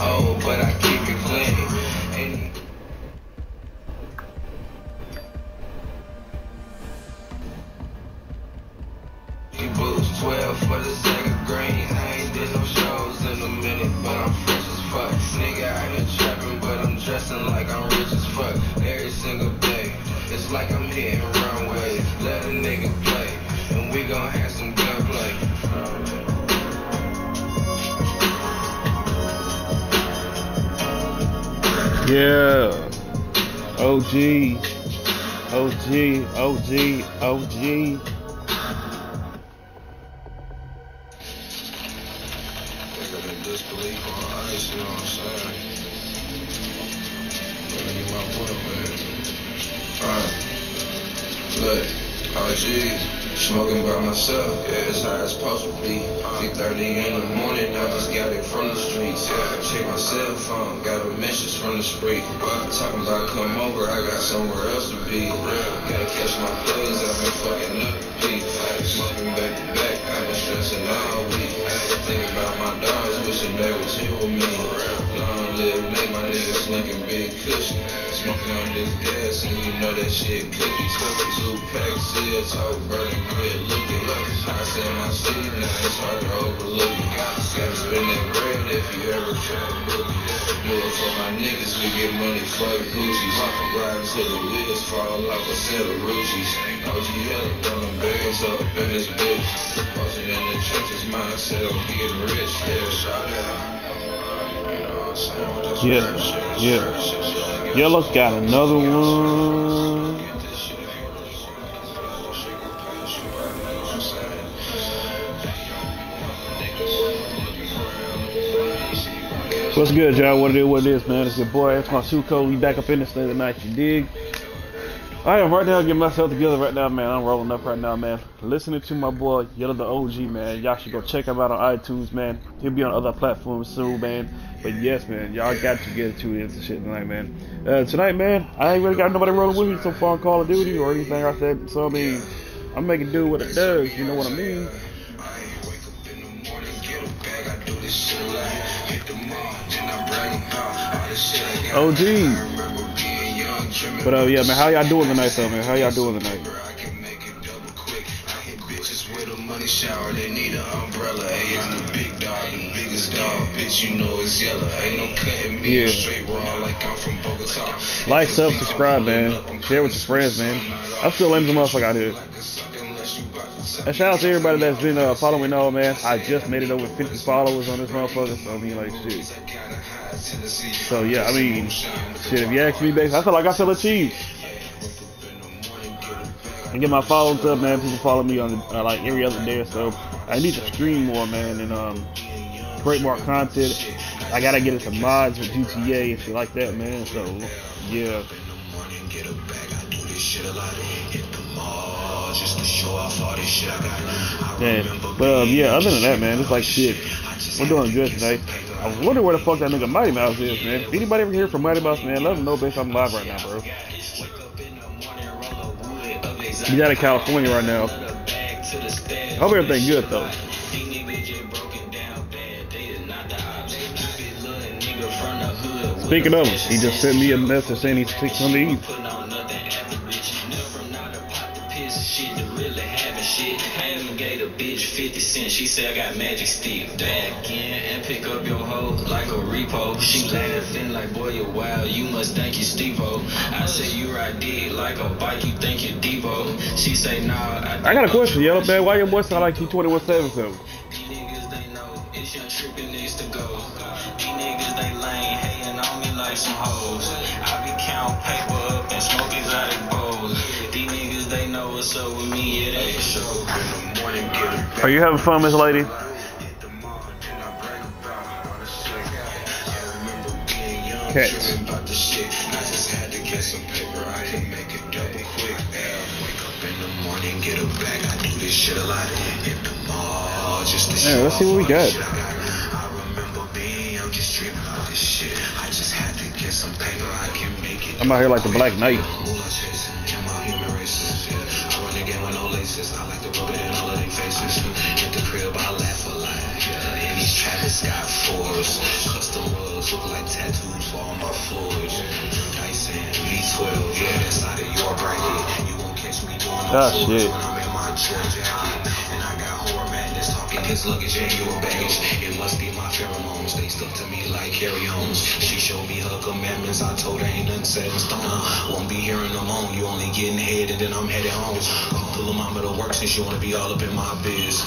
old, OG. OG. OG. OG. Disbelief on ice, you know what I'm saying? Get my point, man. Look, OG, smoking by myself, yeah, it's how it's supposed be. 3.30 in the morning, I just got it from the streets. Yeah, check my cell phone, message from the street. Talking about come over, I got somewhere else to be. Gotta catch my plays, I've been fucking up the beat. Smoking back to back, I've been stressing all week. Thinking about my dogs, wishing they was here with me. Long live make my niggas slinking big cushion. Smoking on this gas, and you know that shit cookies. Two packs, still talk burning, quit looking. I said my city, now it's hard to overlook it. Gotta spend that bread if you ever try to book it. Do it for my niggas, we get money for the Gucci's. Ride till the wheels fall off a set of Ruchis. OG hella throwing bags up in this bitch. Posted in the trenches, mindset of getting rich. Yeah, shout out. You know what I'm saying? With this Yeah, rap shit, this yeah. rap shit, so I Yellow's got another one. What's good, y'all? What it is, what it is, man? It's your boy, it's my Suko. We back up in this thing tonight, you dig? I am right now getting myself together right now, man. I'm rolling up right now, man. Listening to my boy, YellaThaOG, man. Y'all should go check him out on iTunes, man. He'll be on other platforms soon, man. But yes, man, y'all got to get to into shit tonight, man. Uh, tonight, man, I ain't really got nobody rolling with me so far on Call of Duty or anything I said. So, I mean, I'm making do what it does, you know what I mean? Trimming But, uh, yeah, man, how y'all doing tonight, though, man? How y'all doing tonight? I can make it double quick. I hit bitches with a money shower, they need an umbrella. Hey, I'm the big dog, the biggest dog, bitch, you know it's yellow. Ain't no cutting me Yeah. straight raw like I'm from Bogota. Like, sub, subscribe, man. Share with your friends, man. I'm still lame as a motherfucker out here. And shout out to everybody that's been uh, following all, man. I just made it over 50 followers on this motherfucker, so I mean, like, shit. So, yeah, I mean, shit, if you ask me, baby, I feel like I feel achieved. And get my followers up, man. People follow me on uh, like every other day or so. I need to stream more, man, and um, create more content. I gotta get into mods with GTA and shit like that, man. So, yeah. Man, but um, yeah, other than that, man, it's like shit. We're doing good tonight. I was wondering where the fuck that nigga Mighty Mouse is, man. If anybody ever hear from Mighty Mouse, man, let them know, bitch, I'm live right now, bro. He's out of California right now. Hope everything good though. Speaking of, he just sent me a message saying he's fixing to leave. She said I got magic stick. Back in and pick up your hoe like a repo. She laughing like boy you wild. You must think you Stevo. I say you ride dick like a bike. You think you Devo. She say nah. I, I got a question, Yellow Man. Why your boy sound like he 21 so? These niggas they know it's young trippin' needs to go. These niggas they lame hating on me like some hoes. I be count paper up and smoke exotic bowls. These niggas they know what's up with me. They for sure. Are you having fun, Miss Lady? Cats. Yeah, let's see what we got. I'm out here like the Black Knight no laces. I like to roll in all of their faces. At the crib, I laugh a lot. Yeah. And these Travis got fours. Custom rugs look like tattoos all on my floors. Dyson V12. Yeah, that's your bracket. You won't catch me doing no oh, shit. when I'm in my horror madness talking luggage and your baggage. It must be my pheromones. They stuck to me like carry-ons. She showed me her commandments. I told her ain't nothing set in stone. Won't be hearing on. You only getting head and then I'm headed home. The to work since you wanna be all up in my biz.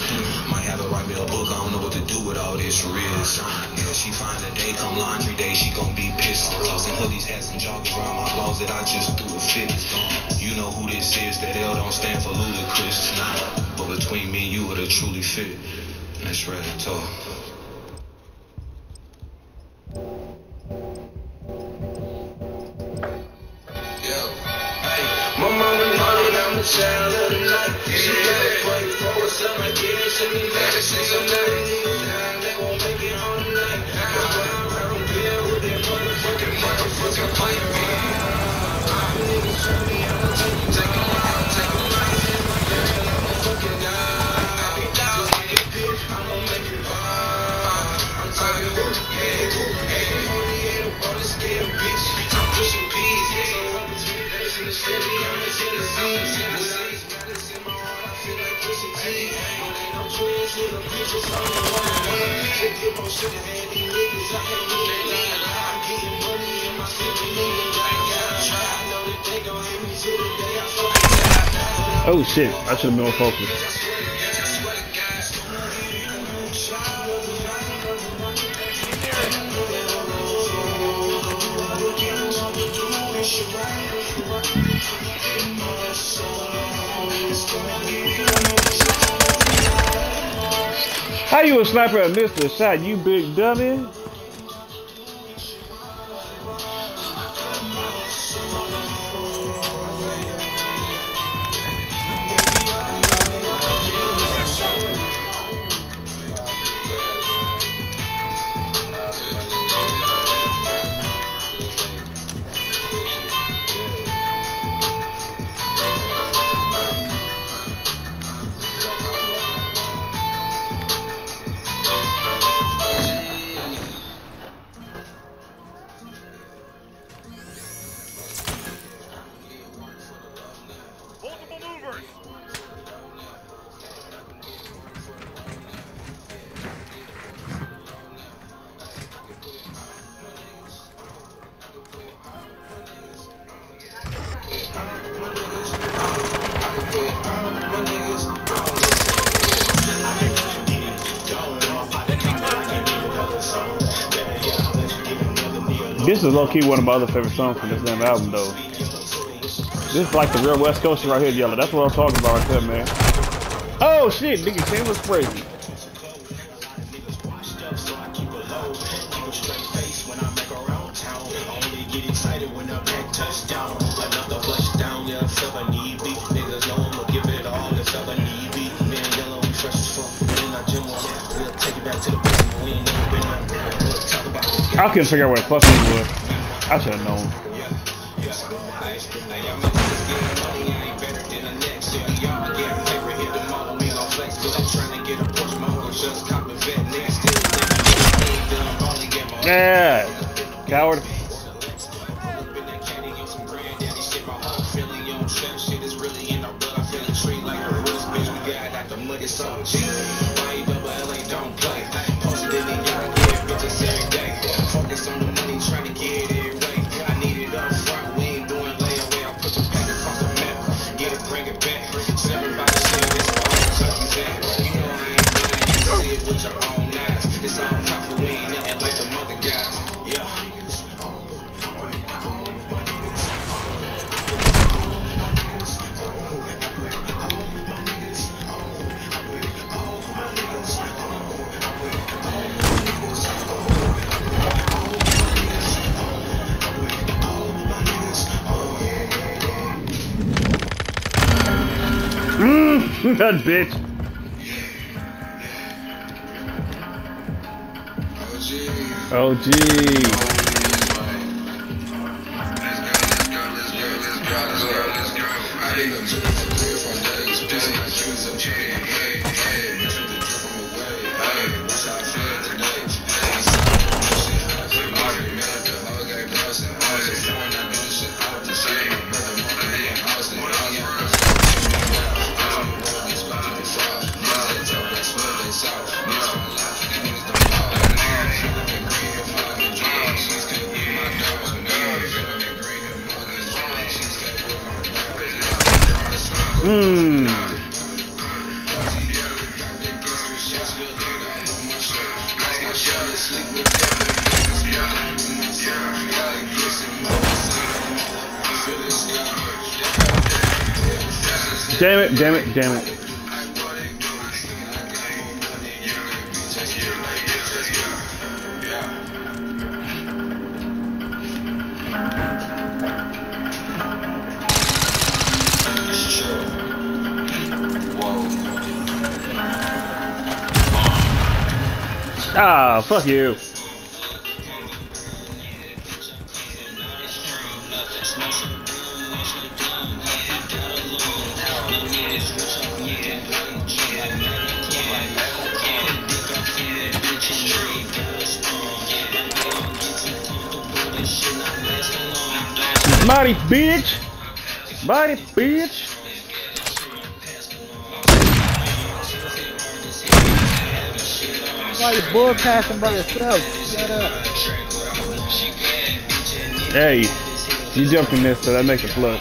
Might have to write me a book. I don't know what to do with all this riz. Yeah, she find a day come laundry day. She gon' be pissed. Tossing hoodies, hats, and joggers around my closet. I just threw a fit. You know who this is. That L don't stand for ludicrous. Nah, between me and you, it'll truly fit. That's to talk. I'm the child of the night. She gotta pray for us, back, send some niggas down, they won't make it home tonight. Go round, round, deal with that motherfucking, motherfucking pipe. Oh shit, I should have been more focused. How you a sniper and missed a shot, you big dummy? This is low key one of my other favorite songs from this damn album though. This is like the real West Coast right here, yellow. That's what I'm talking about right there, man. Oh shit, nigga was crazy. Couldn't figure out where the fuck he was. I should have known. Yeah, that bitch. Oh gee. Damn it, damn it, damn it. Ah, fuck you. Mighty bitch! Mighty bitch! Why you bull passing by yourself? Shut up. Hey, you jumped in this, so that makes it plus.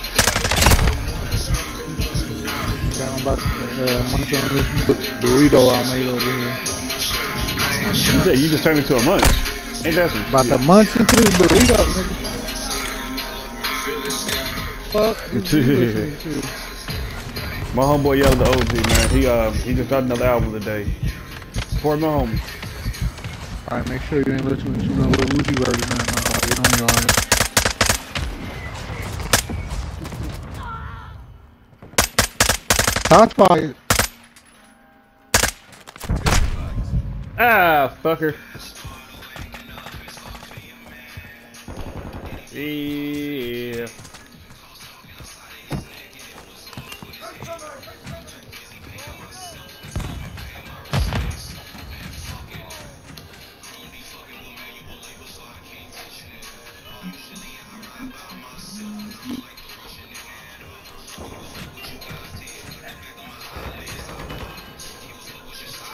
I'm about to uh, munch on this burrito I made over here. You said you just turned into a munch. Ain't that some About shit? to munch into this burrito, nigga. Fuck is you listening to? My homeboy YellaThaOG, man. He uh he just got another album today. Support my homie. Alright, make sure you ain't listening to no little Uzi version nothing. I'll get on your ass. Shots fired. Ah, fucker. Yeah.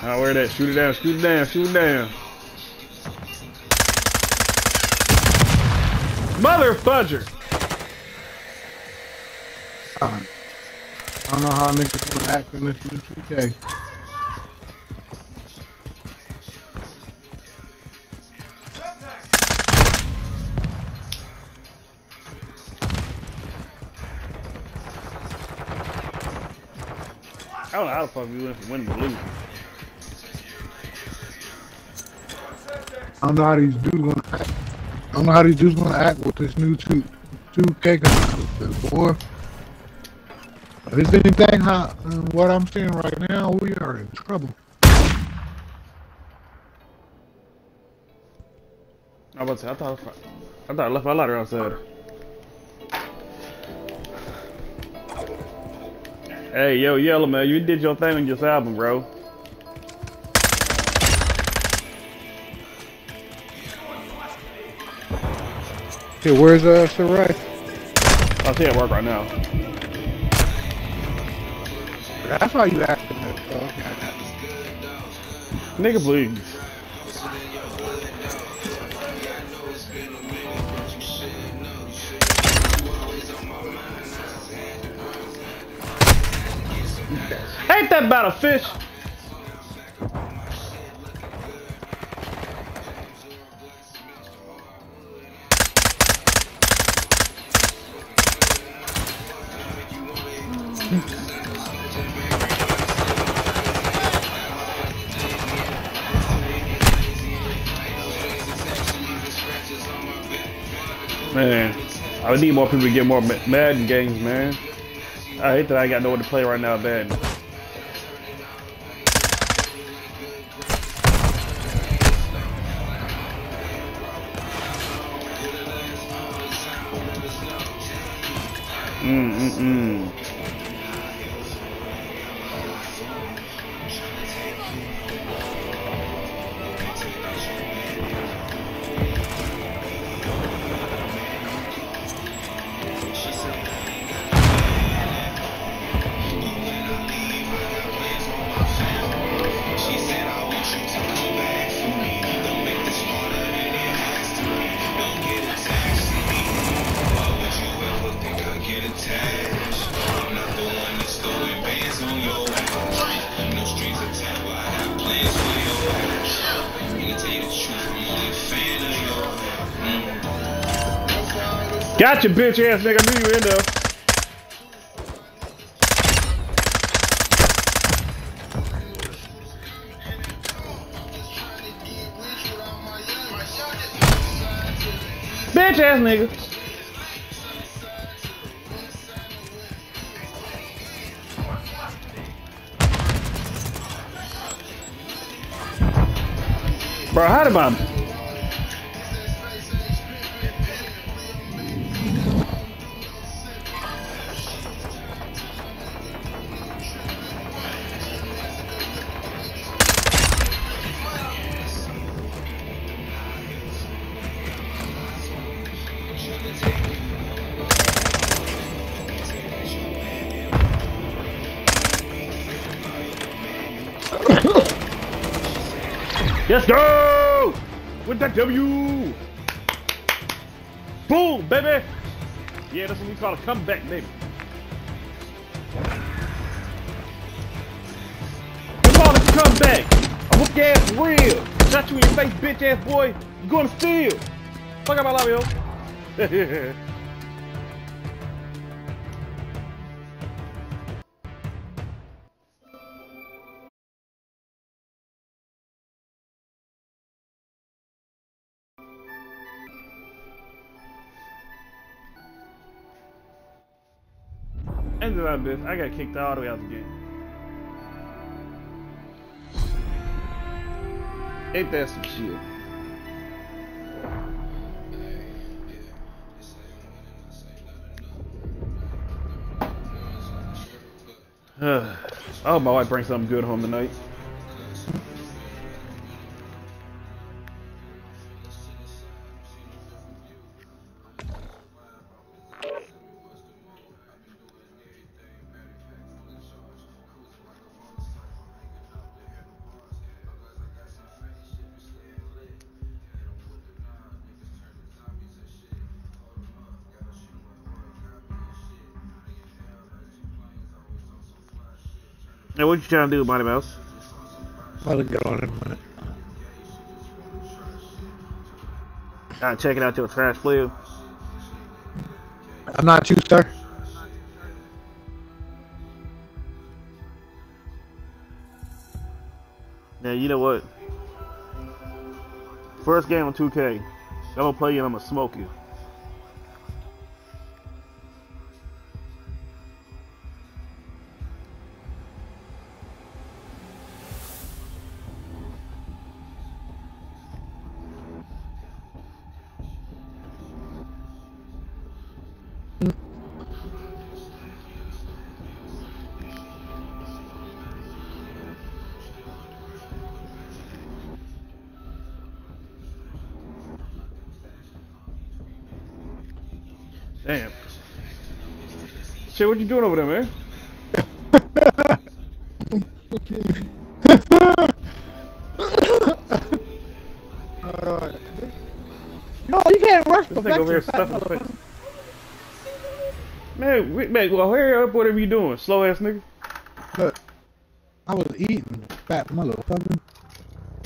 I'll wear that. Shoot it down, shoot it down, shoot it down. Mother fudger! I don't know how niggas gonna act in this new 2K. I don't know how the fuck we went from winning to losing. I don't know how these dudes gonna act. I don't know how these dudes gonna act with this new 2 2K concept, boy. If it's anything how uh, what I'm seeing right now, we are in trouble. I was about to say, I thought, I thought I left my lighter outside. Hey, yo, Yellow Man, you did your thing on this album, bro. Hey, where's uh Sarai? I'll see at work right now. That's why you that stuff. Nigga, please. Ain't that about a fish? I need more people to get more Ma- Madden games, man. I hate that I got nowhere to play right now, Madden. Bitch ass nigga. Knew you were in there. Bitch ass nigga. Bro, how did my Let's go! With that W! Boom, baby! Yeah, that's what we call a comeback, baby. We call it a comeback. Whoop your ass real. Shot you in your face, bitch ass boy. You gonna steal. Fuck out my lobby, yo. End of this. I got kicked all the way out the game. Ain't that some shit? I hope my wife brings something good home tonight. You trying to do, Mighty Mouse? I'll get on in a minute. Uh, checking out your trash blue. I'm not you, sir. Now, you know what? First game on 2K. I'm gonna play you and I'm gonna smoke you. Damn. Shit, what you doing over there, man? Alright. No, you can't rush This nigga over here perfection. stuffing the face. Man, we, man, well, hurry up, whatever you doing, slow ass nigga. Look, I was eating, fat motherfucker.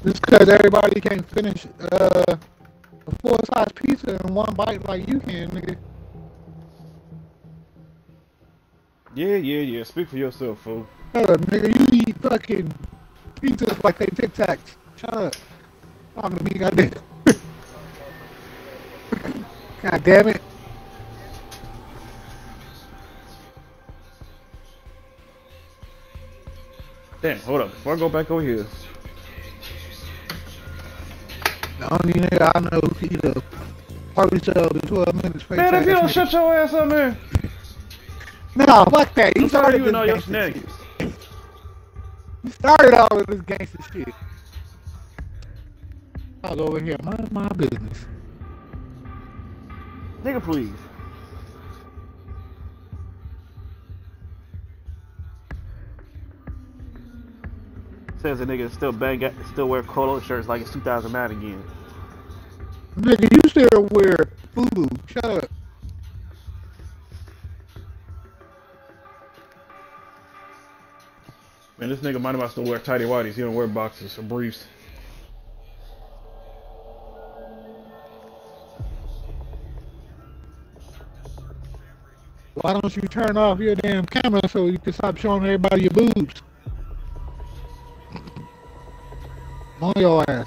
Just because everybody can't finish uh, a full size pizza in one bite like you can, nigga. Yeah, yeah, yeah. Speak for yourself, fool. Shut up, nigga. You eat fucking pizzas like they Tic Tacs. Shut up. Talking to me, goddamn. God damn it. Damn, hold up. Before I go back over here. The only nigga I know who eat a party cell in 12 minutes. Man, if you don't shut your ass up, man. No, fuck that. He started you this all your gangsta shenanigans. shit. He started all of this gangster shit. I'll go over here. Mind my business. Nigga, please. Says the nigga still bang, still wear polo shirts like it's 2009 again. Nigga, you still wear FUBU. Shut up. This nigga might about still wear tighty whities. He don't wear boxes or briefs. Why don't you turn off your damn camera so you can stop showing everybody your boobs? On your ass.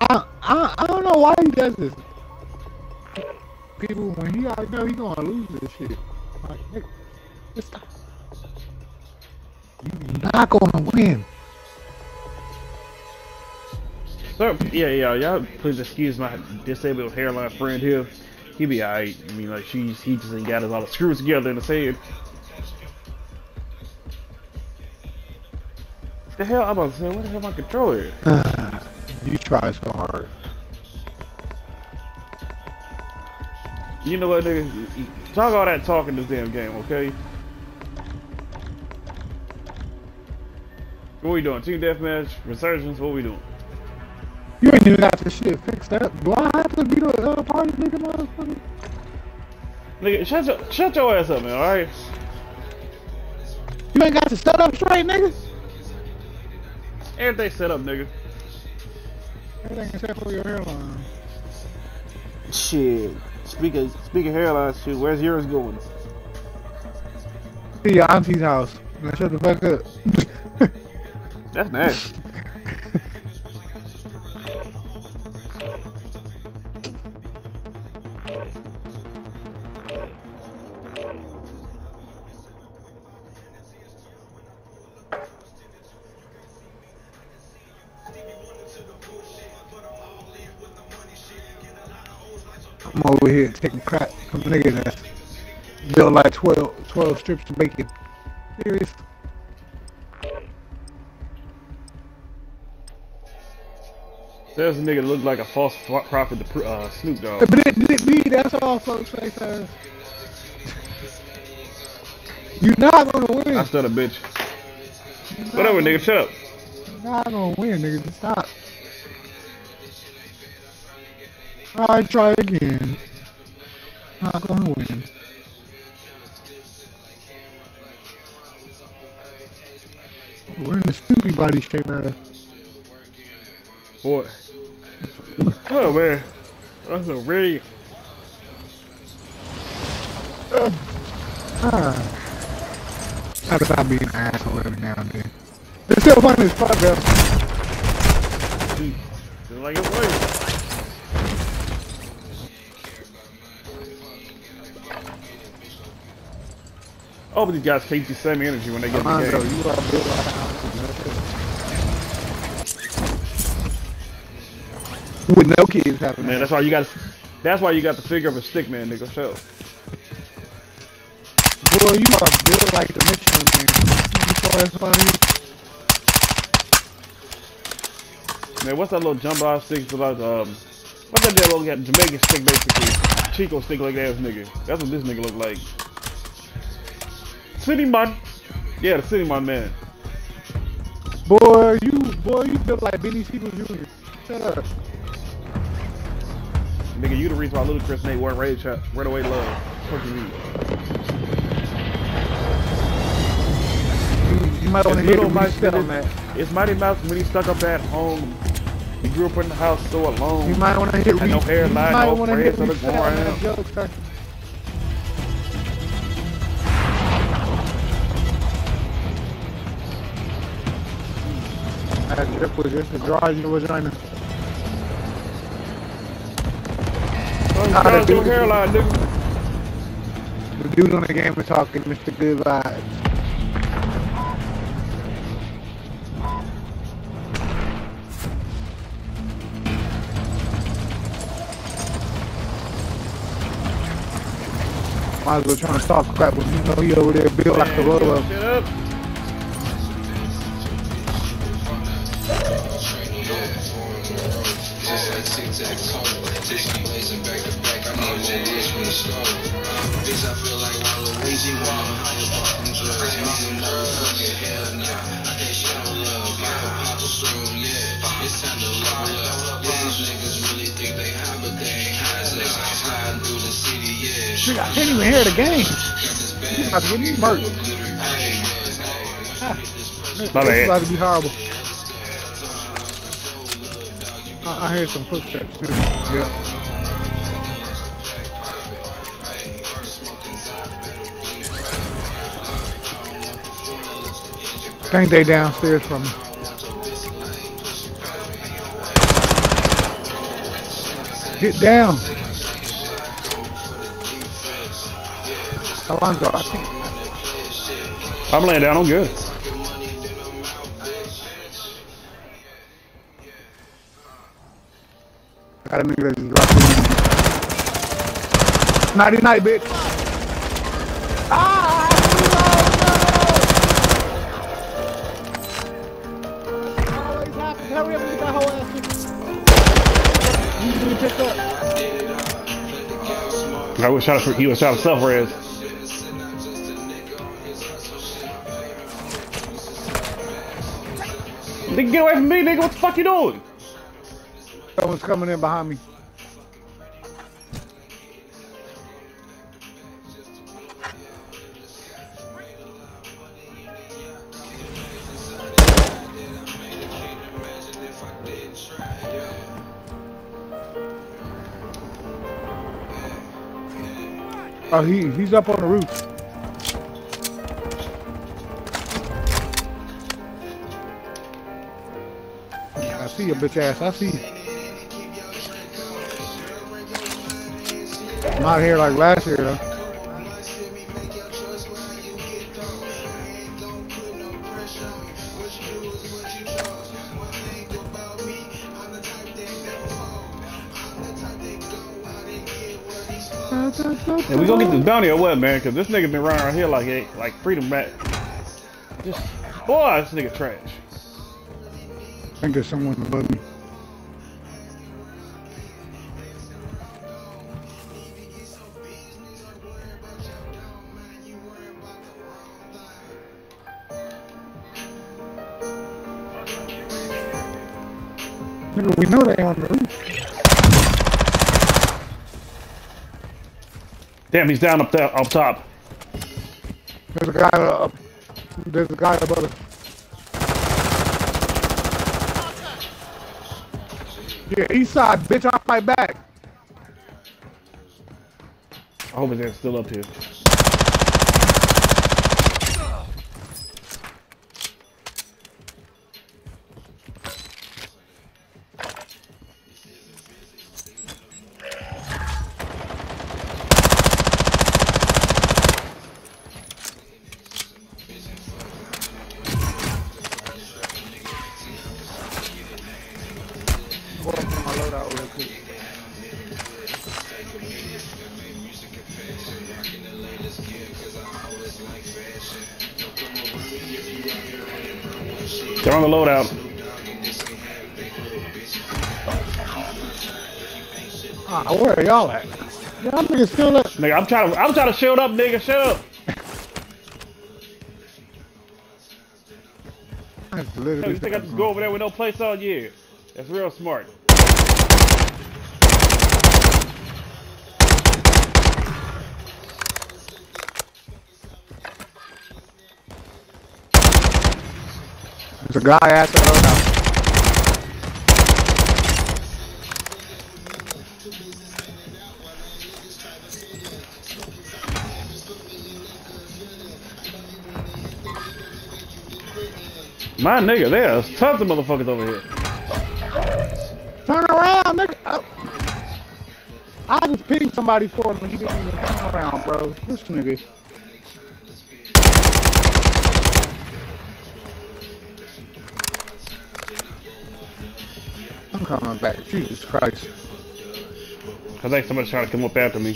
I, I, I don't know why he does this. People, when he already know he gonna lose this shit. Like, nigga, stop. You're not gonna win. Sir, yeah, yeah, y'all please excuse my disabled hairline friend here. He be alright. I mean, like, she's, he just ain't got his all the screws together in his head. The hell, I'm about to say, what the hell my controller? You try so hard. You know what, nigga? Talk all that talk in this damn game, okay? What we doing? Team deathmatch, resurgence. What we doing? You ain't even got this shit fixed up. Do I have to be the uh, party nigga, motherfucker? Nigga, shut your shut your ass up, man. All right. You ain't got to set up straight, nigga. Everything set up, nigga. Everything except for your hairline. Shit. Speaking speaking hairline, shit. Where's yours going? See your auntie's house. Now shut the fuck up. That's nasty. Taking crap from a nigga that's built like 12, 12 strips of bacon. Serious? There's a nigga look like a false pro- prophet to uh, Snoop Dogg. But it, it be, that's all folks say, sir. You're not gonna win. I still a bitch. Whatever, nigga. Shut up. You're not gonna win, nigga. Just stop. Alright, try again. Not gonna win. We're in the stupid body shape now. Boy. Oh man. That's a really Ah. How to stop being an asshole every now and then. It's still fun as fuck, though. just like it was. Oh, but these guys keep the same energy when they get in the game. you are built like. With no kids happening. Man, that's why you got. That's why you got the figure of a stick man, nigga. Show. Boy, you are built like the Michelin man. You saw that somebody? Man, what's that little jump off stick for like um? What's that little Jamaican stick basically? Chico stick like ass nigga. That's what this nigga look like. City man. Yeah, the city man man. Boy, you boy, you built like Benny Siegel Jr. Shut up. Nigga, you the reason why Ludacris and they weren't ready to run away love. Fuck you? You, you might want to It's hit little Mike on that. It's Mighty Mouse when he stuck up at home. He grew up in the house so alone. You might want to hit. And no you might no friends hit to the reset on ground. Joke, sir. That drip was just to dry your vagina. Nah, God, the your dude- hairline, nigga. The dude on the game was talking, Mr. Good Vibes. Might as well trying to talk crap when you know he over there built like a. Shut up. About to get glitter, My This bad. about to be horrible. I, I heard some footsteps too. Yeah. I think they downstairs from me. Get down. Alonzo, I think I'm laying down. I'm good. got a nigga that in. Nighty night, bitch. Ah! Always happens. Hurry up and get that whole ass You need to be up. I was. He was shot of self Nigga, get away from me, nigga. What the fuck you doing? Someone's coming in behind me. Oh, he he's up on the roof. See your bitch ass. I see you. Not here like last year though. Yeah, we gonna get this bounty or what, man? Cause this nigga been running around here like like freedom back. Just boy, this nigga trash. Think there's someone above me. We know they on the roof. Damn, he's down up there, up top. There's a guy up. There's a guy above us. Yeah, east side, bitch, I'll fight back. I hope they're still up here. Y'all at? Y'all niggas still up. Nigga, I'm trying to, I'm trying to shield up, nigga. Shut up. That's literally you think I just go over there with no place on? Yeah, that's real smart. There's a guy at the loadout. My nigga, there's tons of motherfuckers over here. Turn around, nigga. Oh. I just pinged somebody for him and he didn't even turn around, bro. This nigga. I'm coming back. Jesus Christ. I think somebody's trying to come up after me.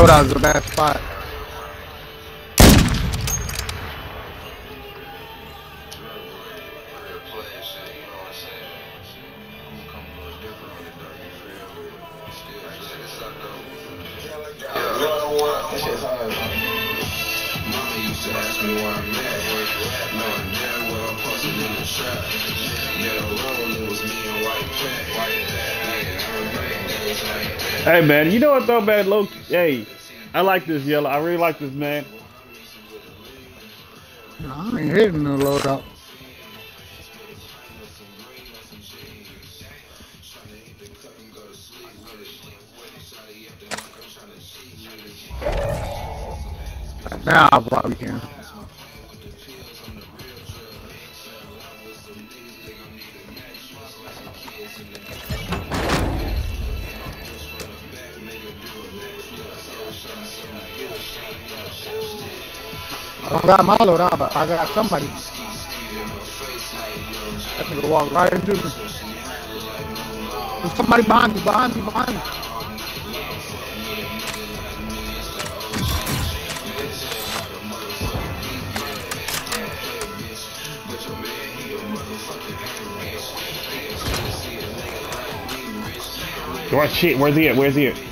Loadout's a bad Hey man, you know what though, man? Low, hey, I like this yellow. I really like this man. I ain't hitting the loadout. Now I probably can. My loadout, but I got somebody. That nigga walk right into me. There's somebody behind me, behind me, behind me. What shit? Where's he at? Where's he at?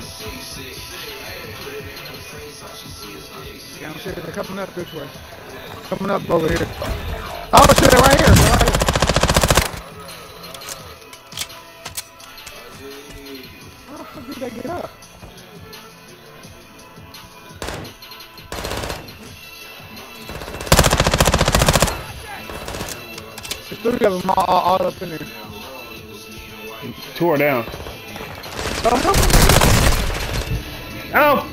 Shit, they're coming up this way. Coming up over here. Oh shit, they're right here. Right here. How the fuck did they get up? There's three of them all, all, up in there. Two are down. Oh, me.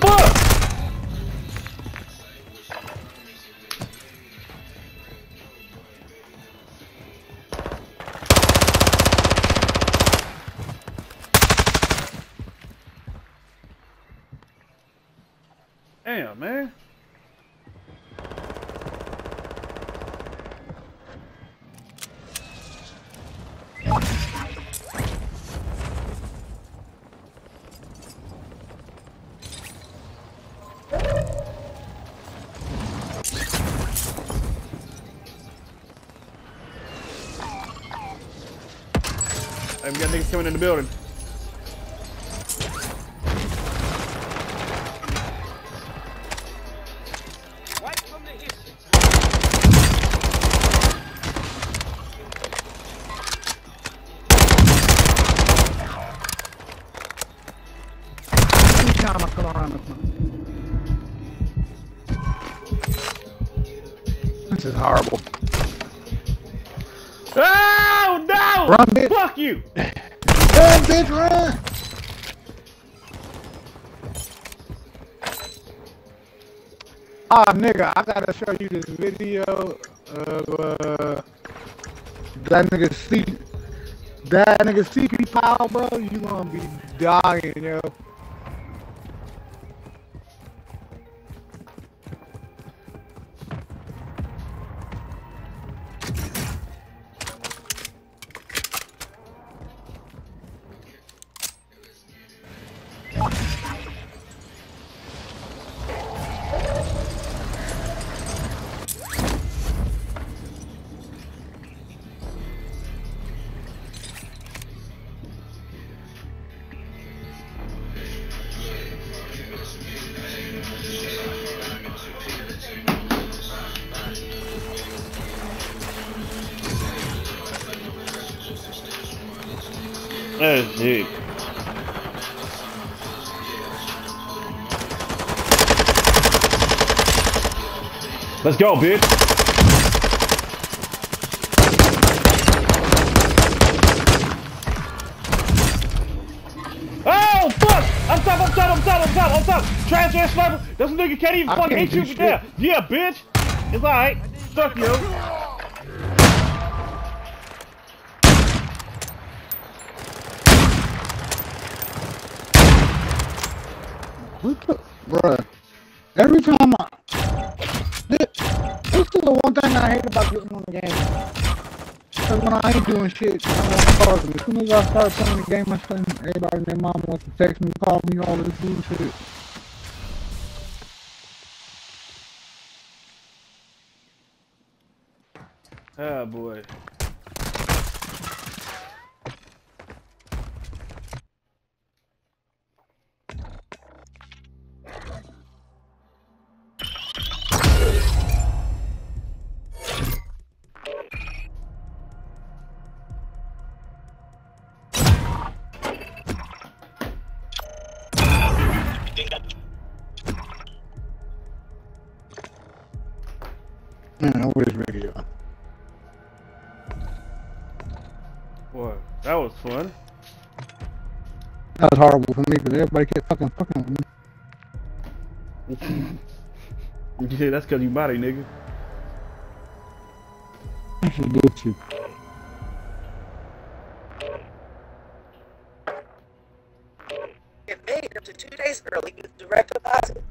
Hey, we got niggas coming in the building. Every time I come around this is horrible. Oh no! Run. Fuck you! Bitch, run! Ah, nigga, I gotta show you this video of uh, that nigga C, that nigga CP Powell, bro. You gonna be dying, yo. Oh shit. Let's go, bitch. Oh fuck! I'm top, I'm top, I'm top, I'm top, I'm top. Trash ass sniper. This nigga can't even I fucking hit you with that. Yeah, bitch. It's alright. Fuck you. Bruh. Every time I... This, this is the one thing I hate about getting on the game. Cause when I ain't doing shit, As soon as I start playing the game, I send everybody and their mom wants to text me, call me, all this bullshit. Oh boy. That was horrible for me because everybody kept fucking fucking with me. Yeah, that's cause you body, nigga. Actually, did you? Get paid up to two days early with direct deposit.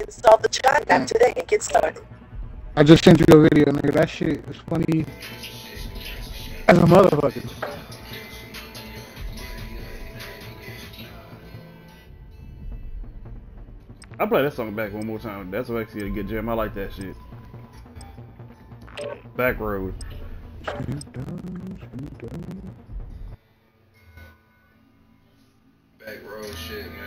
Install the Chime app mm. today and get started. I just sent you a video, nigga. That shit is funny as a motherfucker. I play that song back one more time. That's actually a good jam. I like that shit. Back road. Back road shit, man.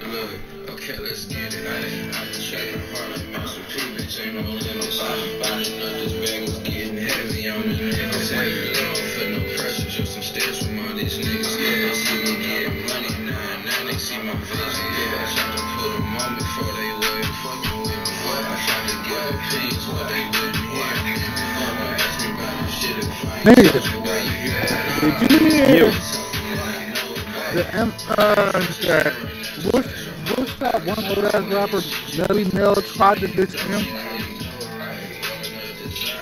Uh, okay, let's get it. I have to check my heart. I'm some people, ain't no little body, body. Nigga. Did you hear the M uh that what's what's that one old ass rapper Nelly Mel tried to diss him?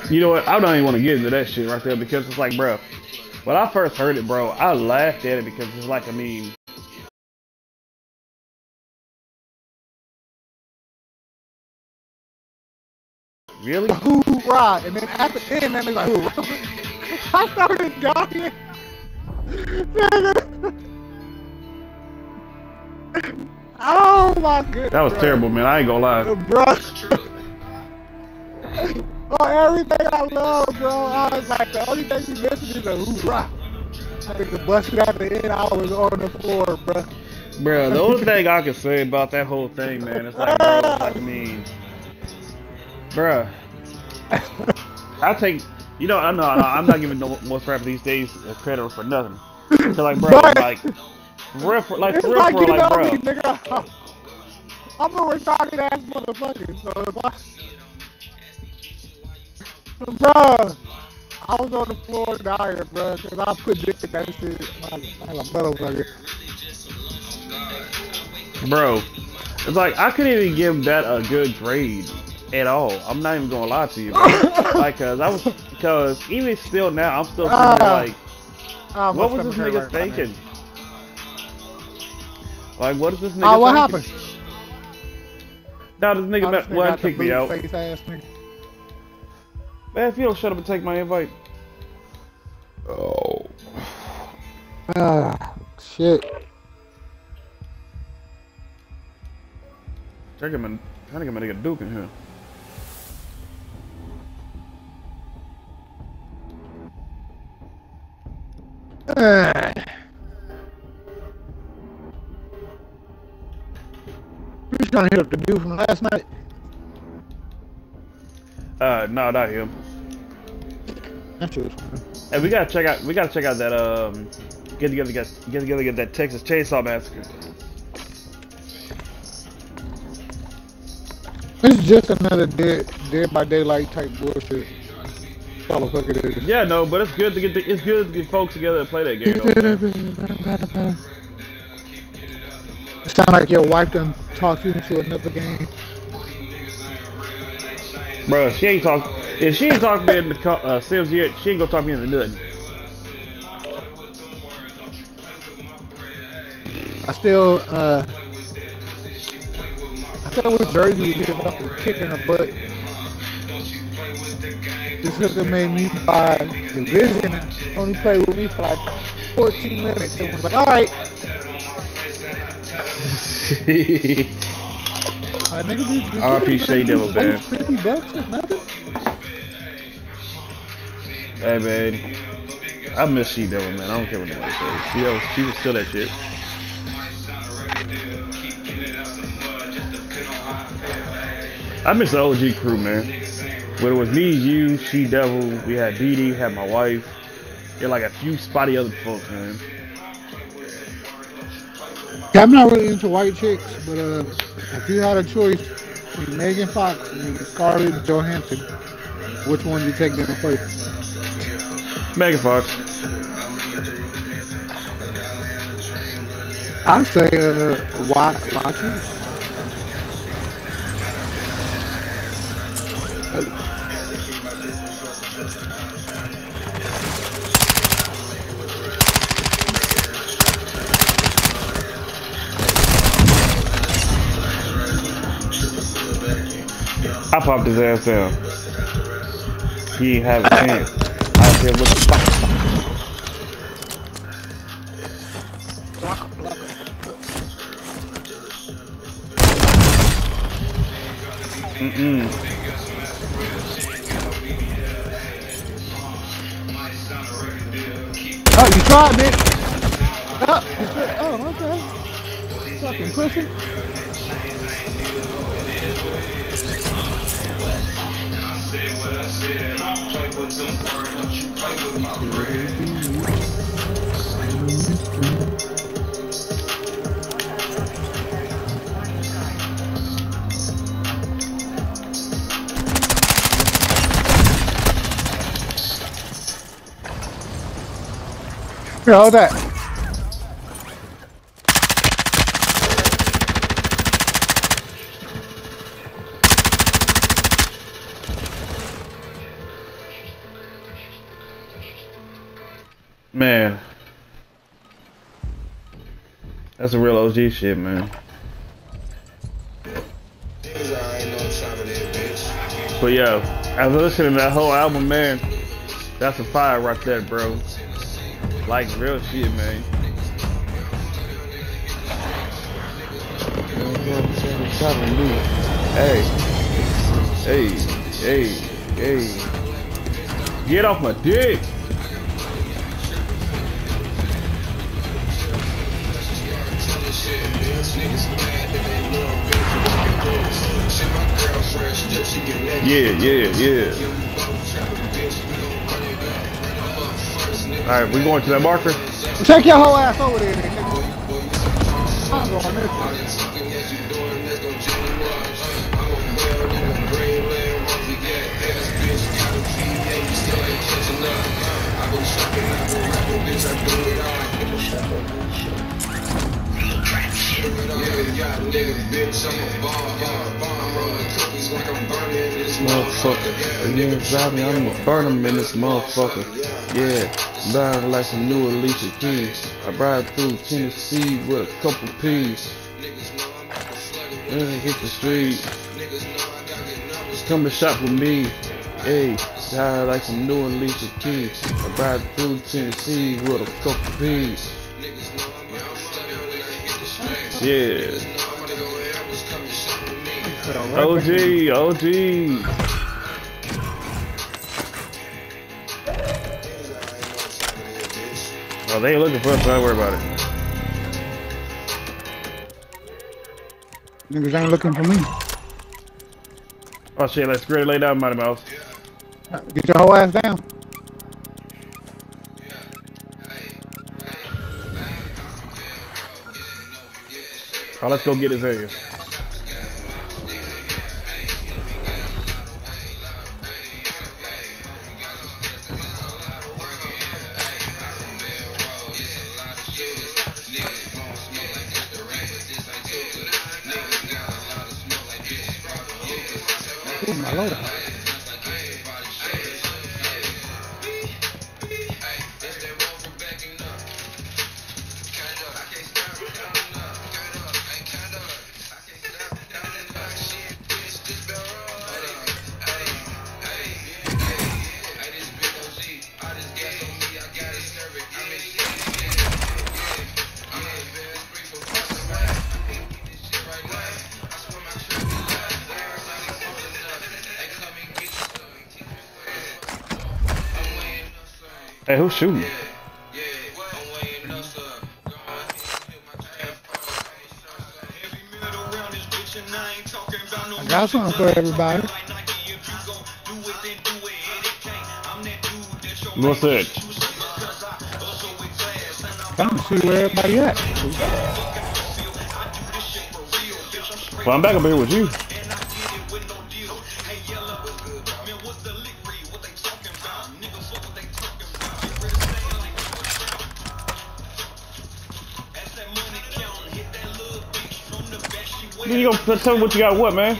You know what? I don't even want to get into that shit right there because it's like, bro. When I first heard it, bro, I laughed at it because it's like, I mean, really? Hoorah! And then at the end, man, they like, hoorah. I started dying. oh my goodness. That was bro. terrible, man. I ain't gonna lie. Bro. oh, everything I love, bro. I was like, the only thing you missing is a hoorah. I think the bus it at the end, I was on the floor, bro. Bro, the only thing I can say about that whole thing, man, it's like, bro, I mean, bro, I take, you know, I'm not, I'm not giving no most rappers these days uh, credit for nothing. So like, bro, Right. like, real, for, like, real, like for like, bro, me, nigga. I'm a retarded ass motherfucker, so if I... Bro, I was on the floor dying, bro, because I predicted that shit like, like a motherfucker. bro, it's like I couldn't even give that a good grade at all. I'm not even gonna lie to you, bro. like, cause I was, cause even still now, I'm still thinking Ah. like. My What was this nigga hurt right now. thinking? Like, what is this nigga Oh, what thinking? happened? Now this nigga met, this well, got the me out. blue ass nigga. Man, if you don't shut up and take my invite. Oh. Ah, shit. Check him in. I think I'm gonna get Duke in here. Ah. Who's trying to hit up the dude from last night? Uh, no, not him. That shit was fun. Hey, we gotta check out. We gotta check out that um. Get together, get get together, get that Texas Chainsaw Massacre. It's just another dead, dead by daylight type bullshit. Yeah, no, but it's good to get the, it's good to get folks together and play that game. It sound like your wife done talked you into another game. Bro, she ain't talk. If she ain't talking me into uh, Sims yet, she ain't gonna talk me into nothing. I still, uh, I still wish Jersey would give up and kick in her butt. This nigga made me buy Division and only played with me for like 14 minutes. It was like, alright. Like, nigga, just, just R.I.P. She Devil, man. 50 bucks or nothing? Hey man, I miss She Devil, man. I don't care what nobody says. She was, she was still that shit. I miss the OG crew, man. When it was me, you, She Devil, we had Dee Dee, had my wife, and like a few spotty other folks, man. Yeah, I'm not really into white chicks, but uh, if you had a choice between Megan Fox and Scarlett Johansson, which one do you take them first? Megan Fox. I'd say uh, why, why I popped his ass down. He have a chance. Said, what the fuck? Mm-mm. Oh, you tried it. Oh, oh, okay. Fucking pussy. Here, hold that. Man. That's a real OG shit, man. But yeah, after listening to that whole album, man, that's a fire right there, bro. Like real shit, man. Hey, hey, hey, hey. Get off my dick. Yeah, yeah, yeah. All right, we going to that marker. Take your whole ass over there, nigga. I'm going this way. Motherfucker, you inside me, I'ma burn him in this motherfucker. Yeah, lying like some new Alicia Keys. I ride through Tennessee with a couple P's. Then I hit the street. Come and shop with me. Hey, die like some new Alicia Keys. I ride through Tennessee with a couple P's. Yeah. OG, OG. Oh, they ain't looking for us, so don't worry about it. Niggas ain't looking for me. Oh shit, let's great lay down, Mighty Mouse. Get your whole ass down. Oh, let's go get his ass. Trying to see where everybody at. I do this shit for real, bitch. I'm straight Well, I'm back up here with you. Tell me what you got what, man?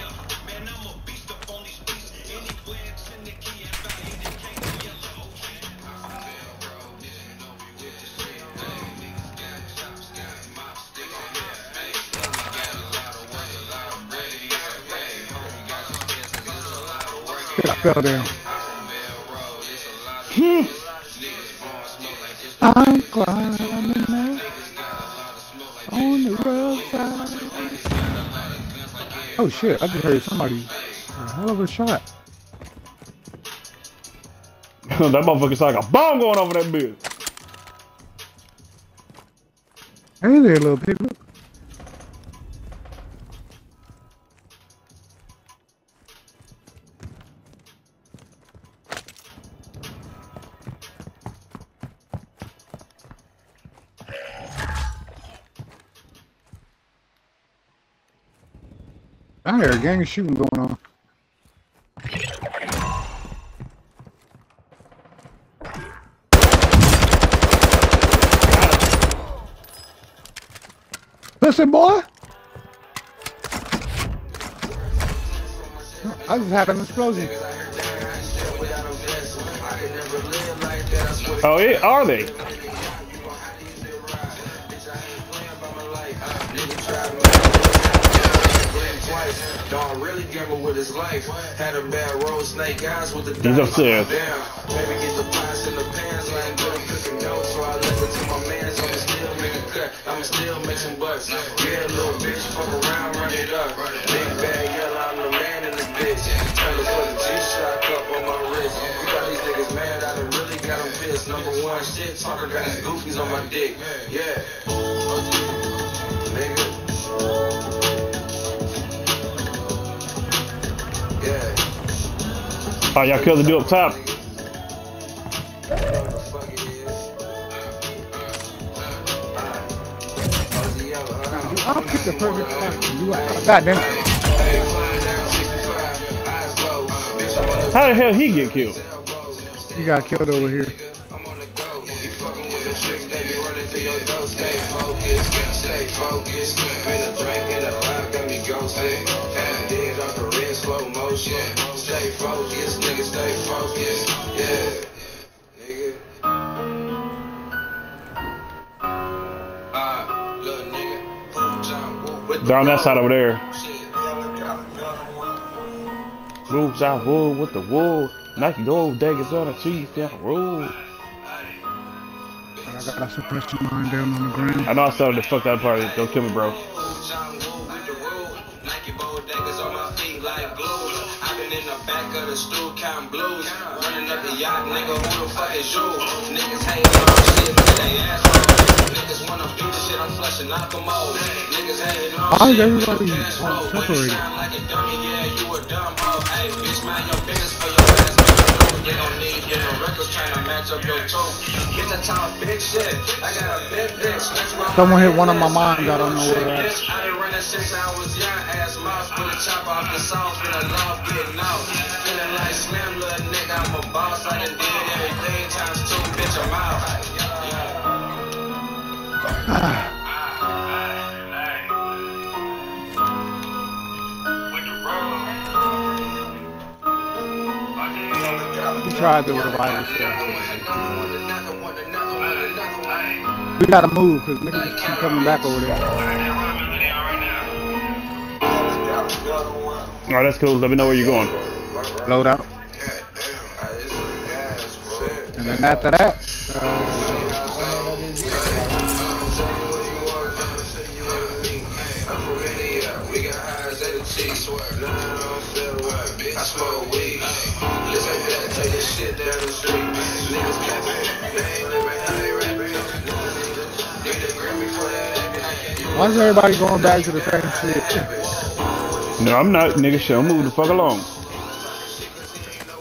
Man, I'm shit, I just heard somebody a hell of a shot. that motherfucker's like a bomb going over that bitch. Hey there, little piglet. I hear a gang of shooting going on. Listen, boy. I just had an explosion. Oh, yeah, are they? Don't really gamble with his life. Had a bad road, snake eyes with the He's upstairs. Damn, maybe get the pots in the pants. I ain't good cooking dough, so I listen to my man. So I'ma still make a cut. I'ma still make some bucks. Yeah, little bitch, fuck around, run it up. Big bag, yellow, I'm the man in this bitch. Trying to put a G-Shock up on my wrist. You got these niggas mad, I done really got them pissed. Number one shit, talker got his goofies on my dick. Yeah. Nigga. Oh, y'all killed the dude up top. I'll pick the perfect spot for you. God damn it. How the hell he get killed? You got killed over here. Stay Down that side over there. shit. Moves out wood with the wool. Nike gold daggers on the cheese down the road. I got a suppression line down on the ground. I know I started to fuck that party. Don't kill me, bro. John Woo with the rule. Nike bodegas on my feet like glue. i been in the back of the stool counting blues. Running up the yacht, nigga, who the fuck is you? Niggas hating on shit, look at they asshole. Niggas wanna beat the shit, I'm flushing out the mode. Niggas hating on Why is shit, everybody cash all flow. When you separated? sound like a dummy, yeah, you a dumb hoe. Hey, bitch, mind your business for your ass, nigga. They don't need you no records trying to match up your tone. Get the top big shit. I got a big bitch. That's why Someone hit one I that, shit down the street. Niggas for that. Why is everybody going back to the same shit? No, I'm not, nigga. Show move the fuck along.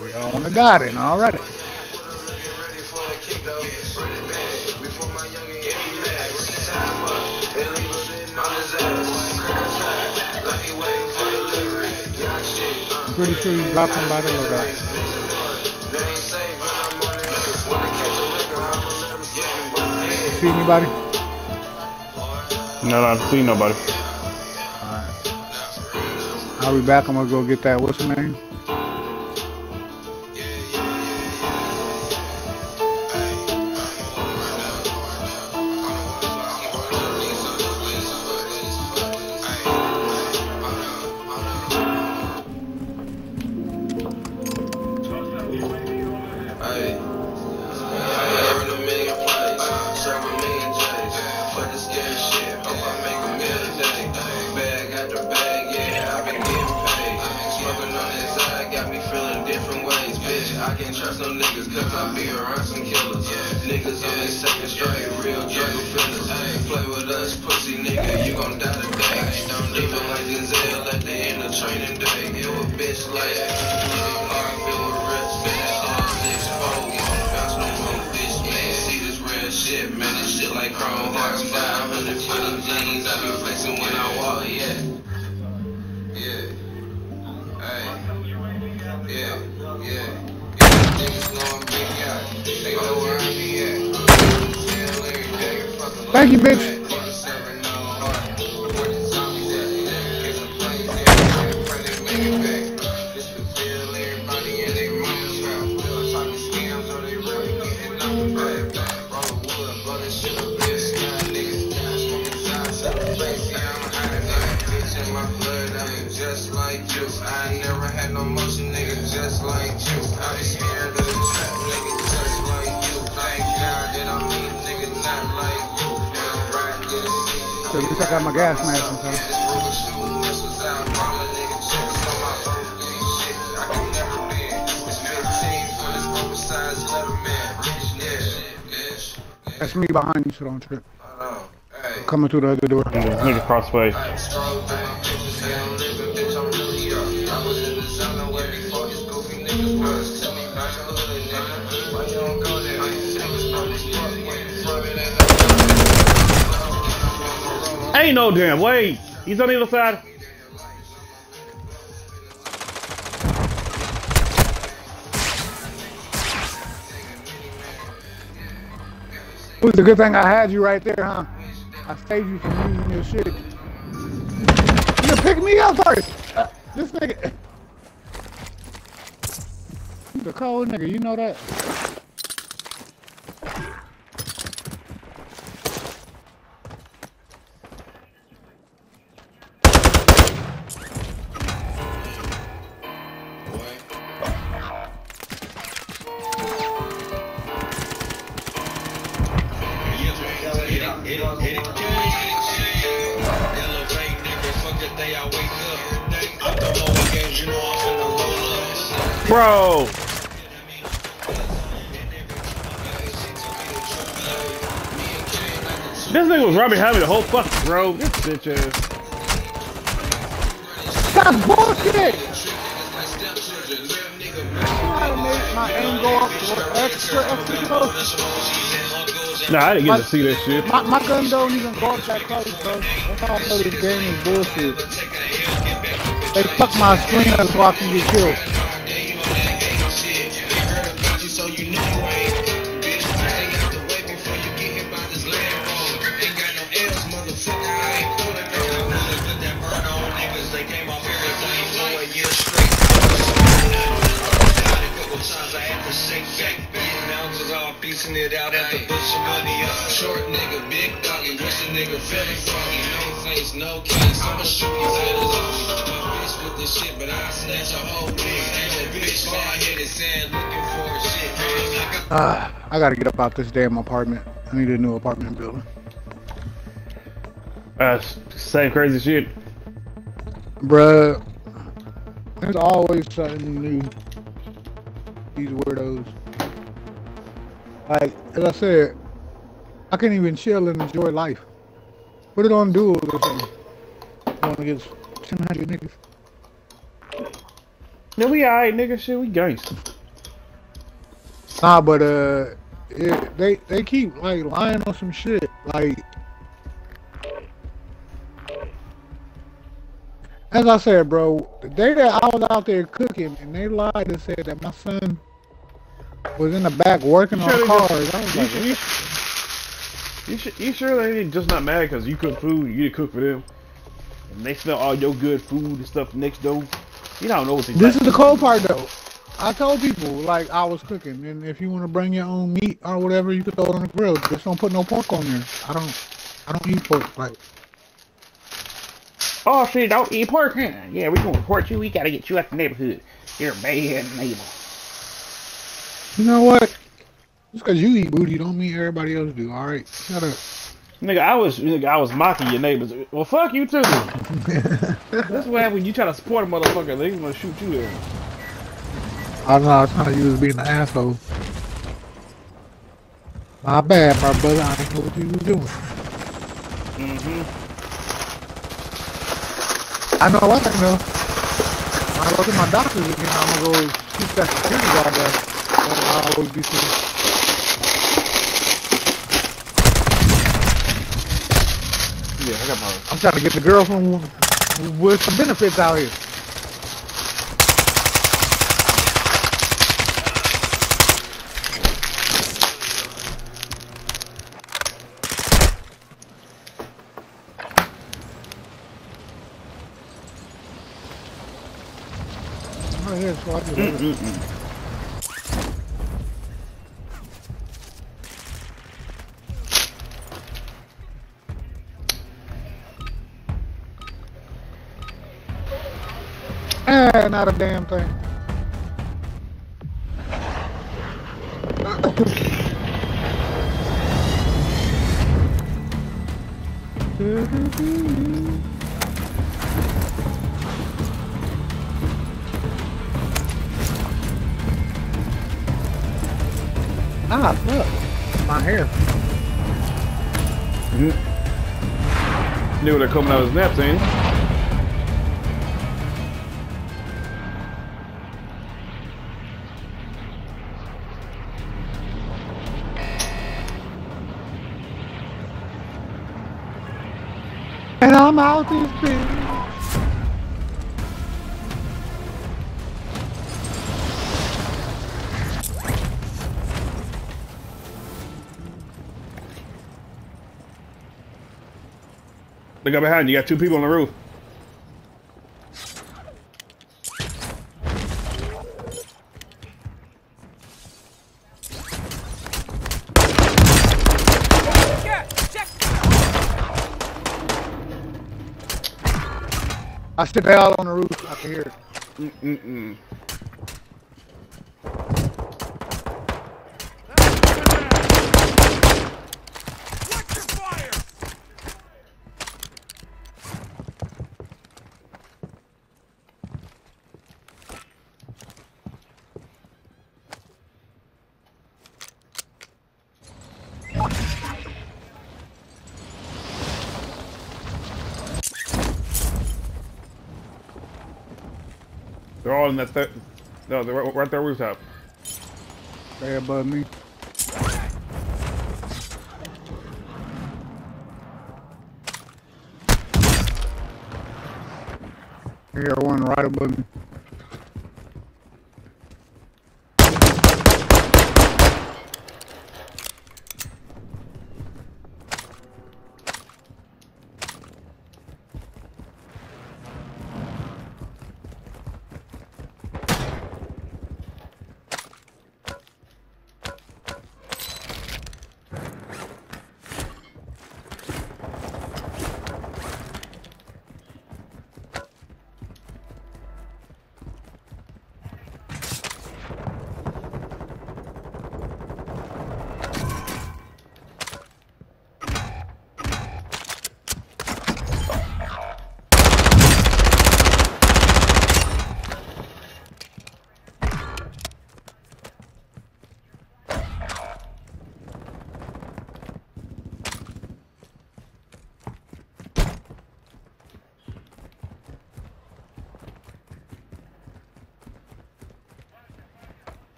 We all on the already. pretty sure you dropped him by the loadout. see anybody? No, I don't see nobody. All right. I'll be back. I'm gonna go get that. What's her name? That's me behind you, so don't trip. I know. Coming through the other door. Yeah, this nigga crossway. Ain't no damn way. He's on the other side. It was a good thing I had you right there, huh? I saved you from using your shit. You pick me up first! This nigga... He's a cold nigga, you know that? Probably having a the whole fucking bro. This bitch is. Stop bullshit! Nah, I didn't get my, to see that shit. My, my gun don't even go up that close, bro. That's how I know this game is bullshit. They fuck my screen up so I can get killed. Uh, I gotta get up out this damn apartment. I need a new apartment building. Uh, same crazy shit. Bruh, there's always something new. These weirdos. Like, as I said, I can't even chill and enjoy life. Put it on dual or something. I wanna get 700 niggas. No, we alright, nigga. Shit, we gangsta. Nah, but uh, it, they they keep like lying on some shit. Like, as I said, bro, the day that I was out there cooking and they lied and said that my son was in the back working on Sure cars, just- I was you, like, you, you, sure- you sure they just not mad because you cook food, you didn't cook for them, and they smell all your good food and stuff next door. You don't know what they This is the cold part though. I told people like I was cooking, and if you want to bring your own meat or whatever, you could throw it on the grill. Just don't put no pork on there. I don't, I don't eat pork. Like, Oh shit, don't eat pork, huh? Yeah, we gonna report you. We gotta get you out the neighborhood. You're a bad neighbor. you know what? Just because you eat booty don't mean everybody else do. All right, shut up. Nigga, I was nigga, I was mocking your neighbors. Well, fuck you too. That's what happens when you try to support a motherfucker. They gonna shoot you there. I don't know. I was trying to use being an asshole. My bad, my brother. I didn't know what you was doing. Mm-hmm. I know one thing though. When I go to my doctor's again, I'm gonna go keep that security guard there. I'll always be safe. Yeah, I got my. I'm trying to get the girl from with some benefits out here. Ah, not a damn thing. Ah, look. My hair. Knew they're coming out of his naps, ain't he? And I'm out this bitch. Look up behind you. Got two people on the roof. I sit out on the roof. I can hear it. Mm-mm-mm. They're all in that. Th- no, they're right, right there rooftop. Stay above me. Here, one right above me.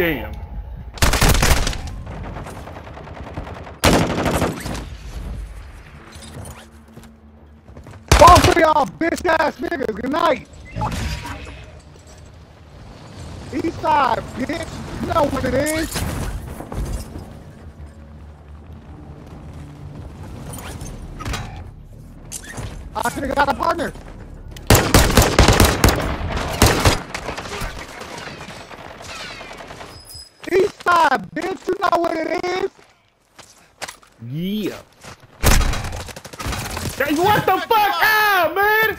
Damn. Both of y'all bitch ass niggas, good night. East side, bitch. You know what it is. I should have got a partner. East bitch. You know what it is. Yeah. Hey, what the fuck? Ah, man!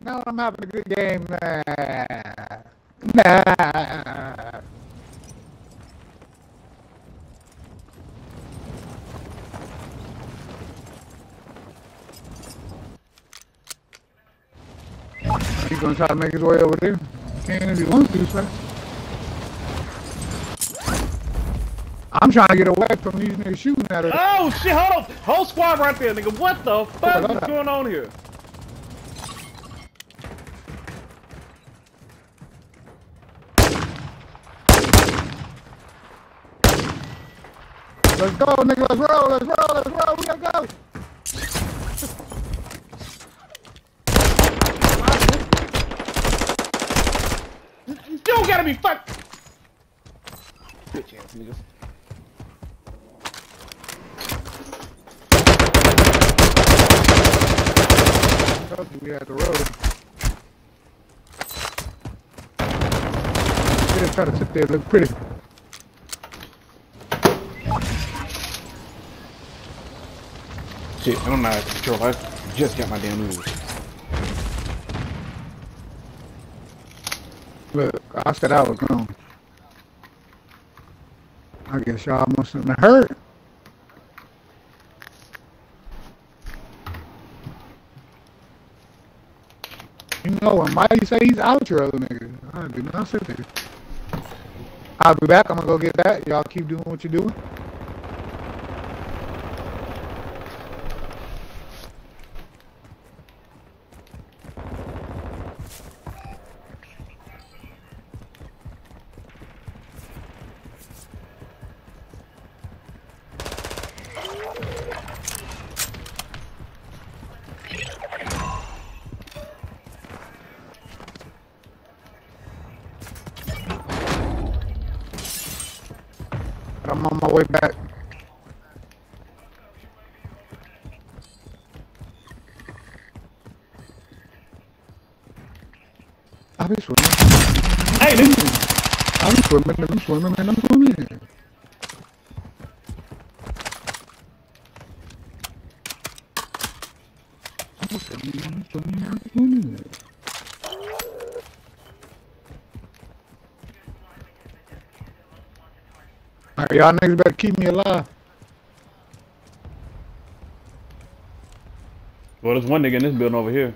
Now I'm having a good game. Nah. Nah. Gonna try to make his way over there. Can't if he wants to, sir. I'm trying to get away from these niggas shooting at us. Oh shit, hold on. Whole squad right there, nigga. What the fuck is going on here? Let's go, nigga. Let's roll. Let's roll. Let's roll. We gotta go. You don't gotta be fuck. Bitch ass niggas. We had the road. Just try to sit there and look pretty. Shit, I don't know how to control. I just got my damn moves. I said I was gone. I guess y'all mustn't have heard. You know, when Mikey say he's out your other nigga, I do not sit there. I'll be back. I'm gonna go get that. Y'all keep doing what you're doing. I'm on my way back. I be swimming. Hey. I'm swimming, I'm swimming, and I'm swimming. I'm swimming, I'm swimming, I'm swimming. Alright, y'all niggas better keep me alive. Well, there's one nigga in this building over here.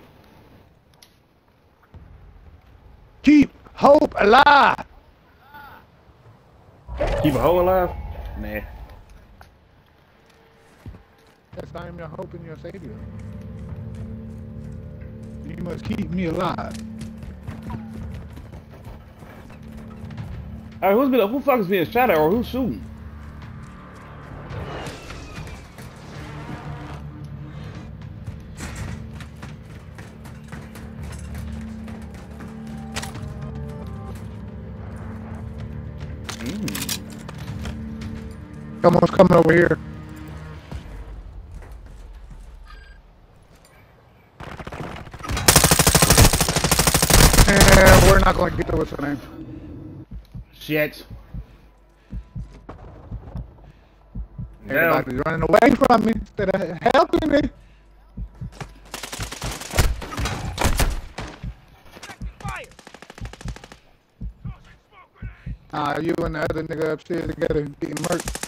Keep hope alive! Keep a hoe alive? Nah. Yes, I am your hope and your savior. You must keep me alive. Alright, who's been who fuck is being shot at or who's shooting? Someone's coming over here. And we're not going to get to what's her name. Shit. Everybody's running away from me instead of helping me. Ah, you and the other nigga upstairs together getting murked.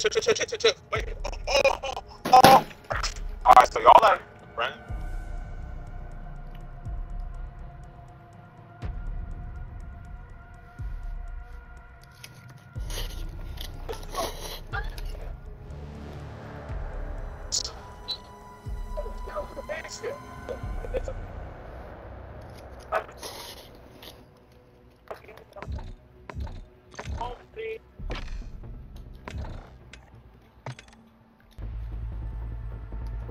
ch ch ch ch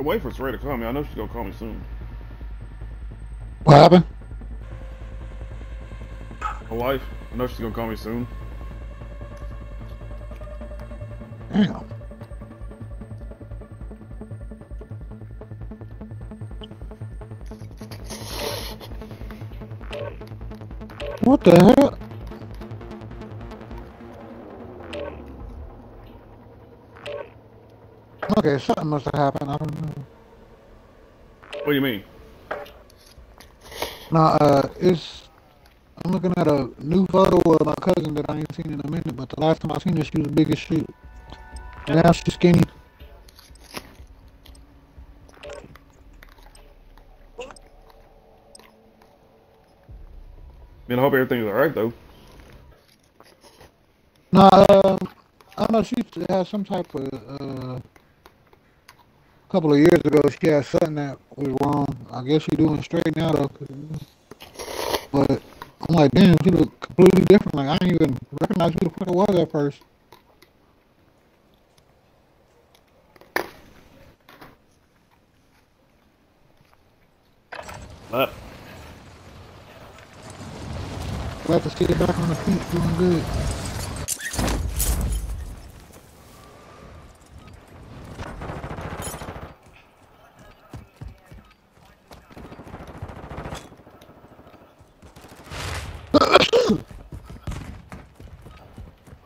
Waiting for Saraya to call me. I know she's gonna call me soon. What happened? My wife. I know she's gonna call me soon. Damn. What the hell? Okay, something must have happened. I don't know. What do you mean? Nah, uh, it's. I'm looking at a new photo of my cousin that I ain't seen in a minute, but the last time I seen her, she was big as shit. And now she's skinny. I mean, I hope everything's alright though. Nah, uh, I don't know. She has some type of. Uh, a couple of years ago, she had something that was wrong. I guess she doing straight now though. But I'm like, damn, she look completely different. Like I didn't even recognize who the fuck it was at first. But Glad to see her back on her feet, doing good.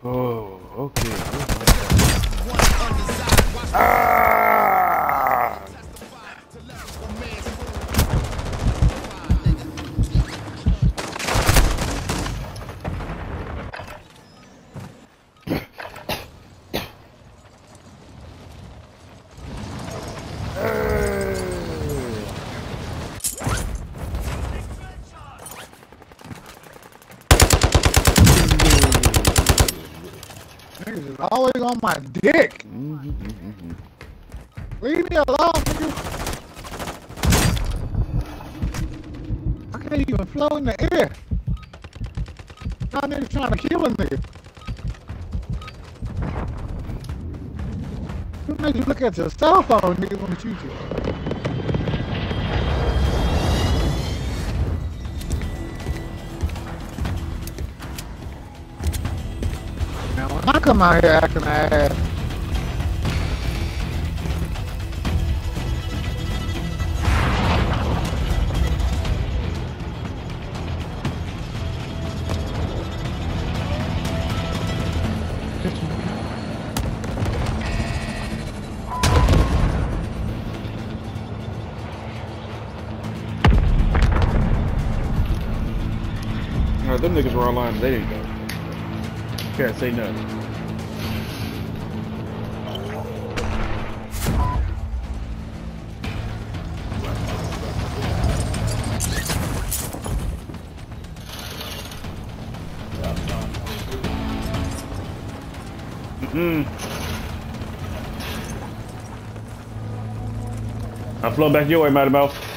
oh, okay. Ah! Niggas is always on my dick. Leave me alone, nigga. I can't even float in the air. Y'all trying to kill a nigga. Made you look at your cell phone, niggas want to shoot you? Now, when I come out here acting ass, them niggas were online. They didn't go. Can't say nothing. Mm-mm. I flow back your way, Mighty Mouse.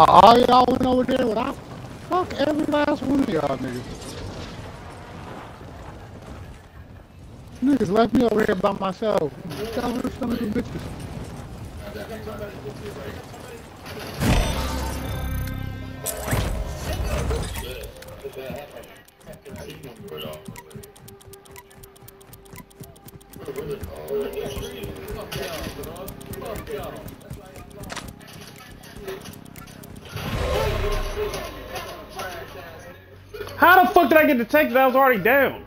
Uh, all y'all went over there without fuck every last one of y'all niggas. Niggas left me over here by myself. Y'all heard some of the bitches. How the did I get detected? I was already down.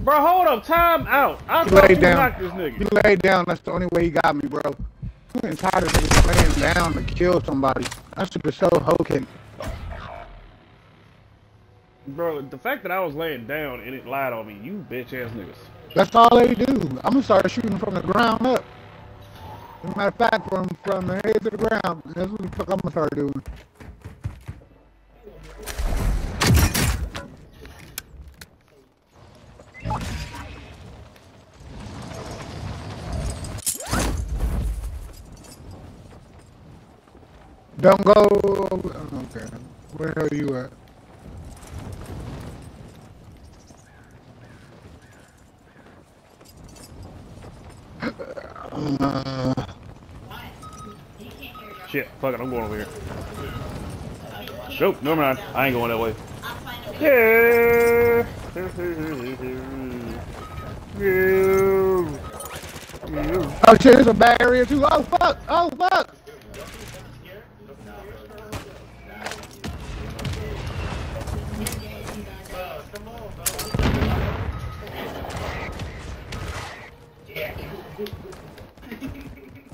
Bro, hold up, time out. I You thought you down. knocked this nigga. You laid down. That's the only way he got me, bro. I'm tired of laying down to kill somebody. That shit is so hoking. Bro, the fact that I was laying down and it lied on me, you bitch ass niggas. That's all they do. I'm gonna start shooting from the ground up. As a matter of fact, from from the head to the ground. That's what the fuck I'm gonna start doing. Don't go. Oh, okay. Where are you at? Fuck it, I'm going over here. Nope, never mind. I ain't going that way. Yeah. Yeah. oh shit, it's a bad area too. Oh fuck! Oh fuck!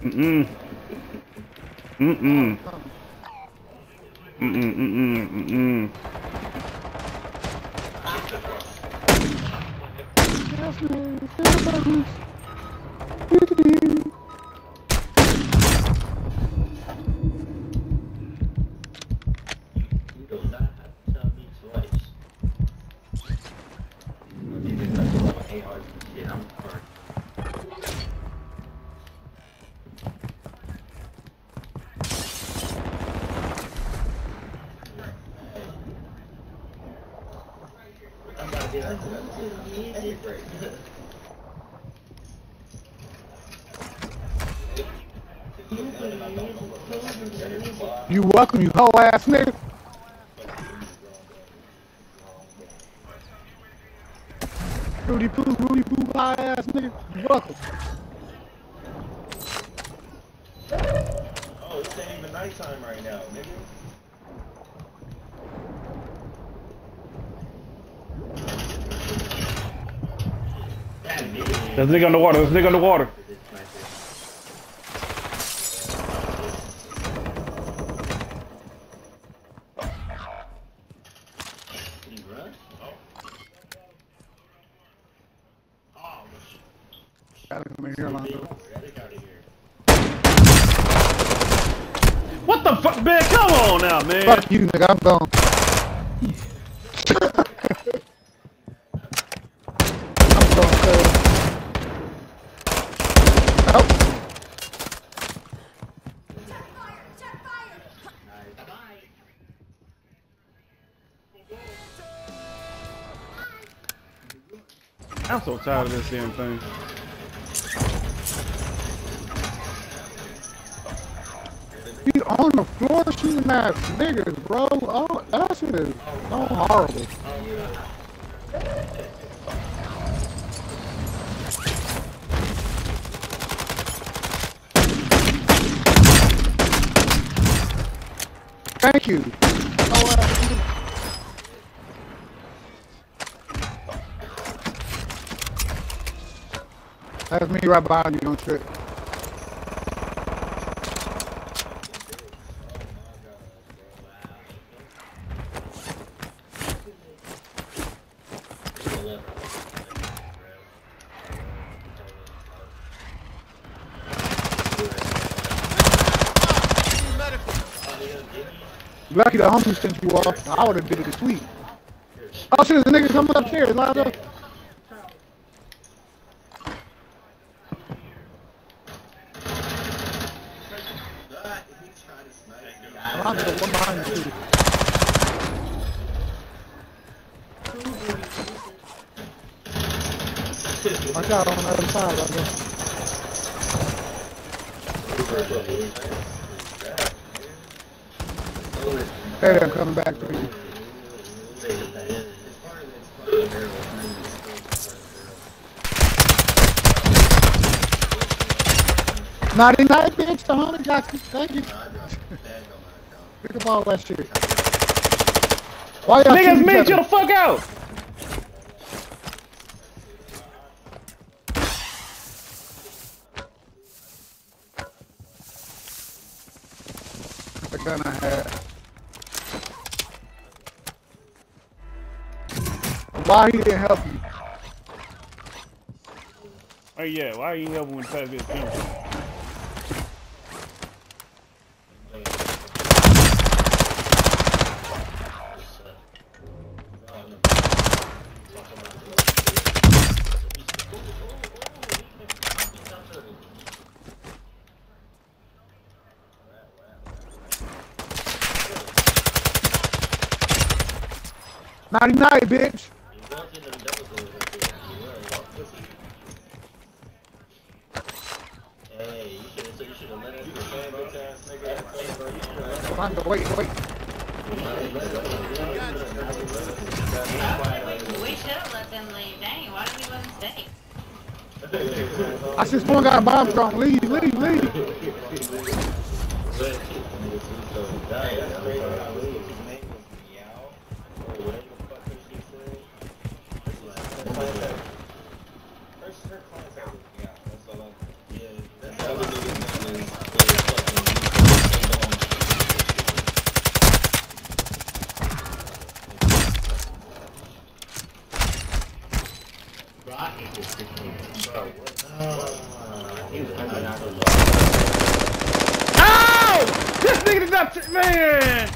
Mm-mm. Mm-mm, mm-mm, mm-mm. You do not have to tell me twice. You think that's about AR shit, I'm sorry. I'm about to get into that. Hey, great. You welcome, you hoe ass nigga. Rudy poo, Rudy poo, high ass nigga. You welcome. Oh, it's ain't even nighttime right now, nigga. There's a nigga underwater. There's a nigga underwater. Did he run? Gotta come in here, Lonzo. What the fuck, man? Come on now, man. Fuck you, nigga. I'm gone. I'm gone, cuz. Oh, I'm so tired of this damn thing. he's on the floor shooting at niggas, bro. Oh, that shit is so horrible. Thank you. That's me right behind you, don't trip. The you. I would have did it sweet. Oh shit, a nigga coming upstairs. Lonzo, one behind you. on the other side, Lonzo. Hey, I'm coming back for you. Naughty night, bitch. The homie Jackson. Thank you. Pick up all that shit. Why you Niggas, meet you the fuck out! Why he didn't help you? Oh yeah, why are you helping when Tyler gets killed? Naughty night, bitch. Hey, you should have you should have let us defend bitch ass nigga. Hey, bro, you should have Find the wait, wait. We should have let them leave. Dang, why did we let them stay? I just one a bomb drop. Leave, leave, leave. Ow! This nigga did not, t- man.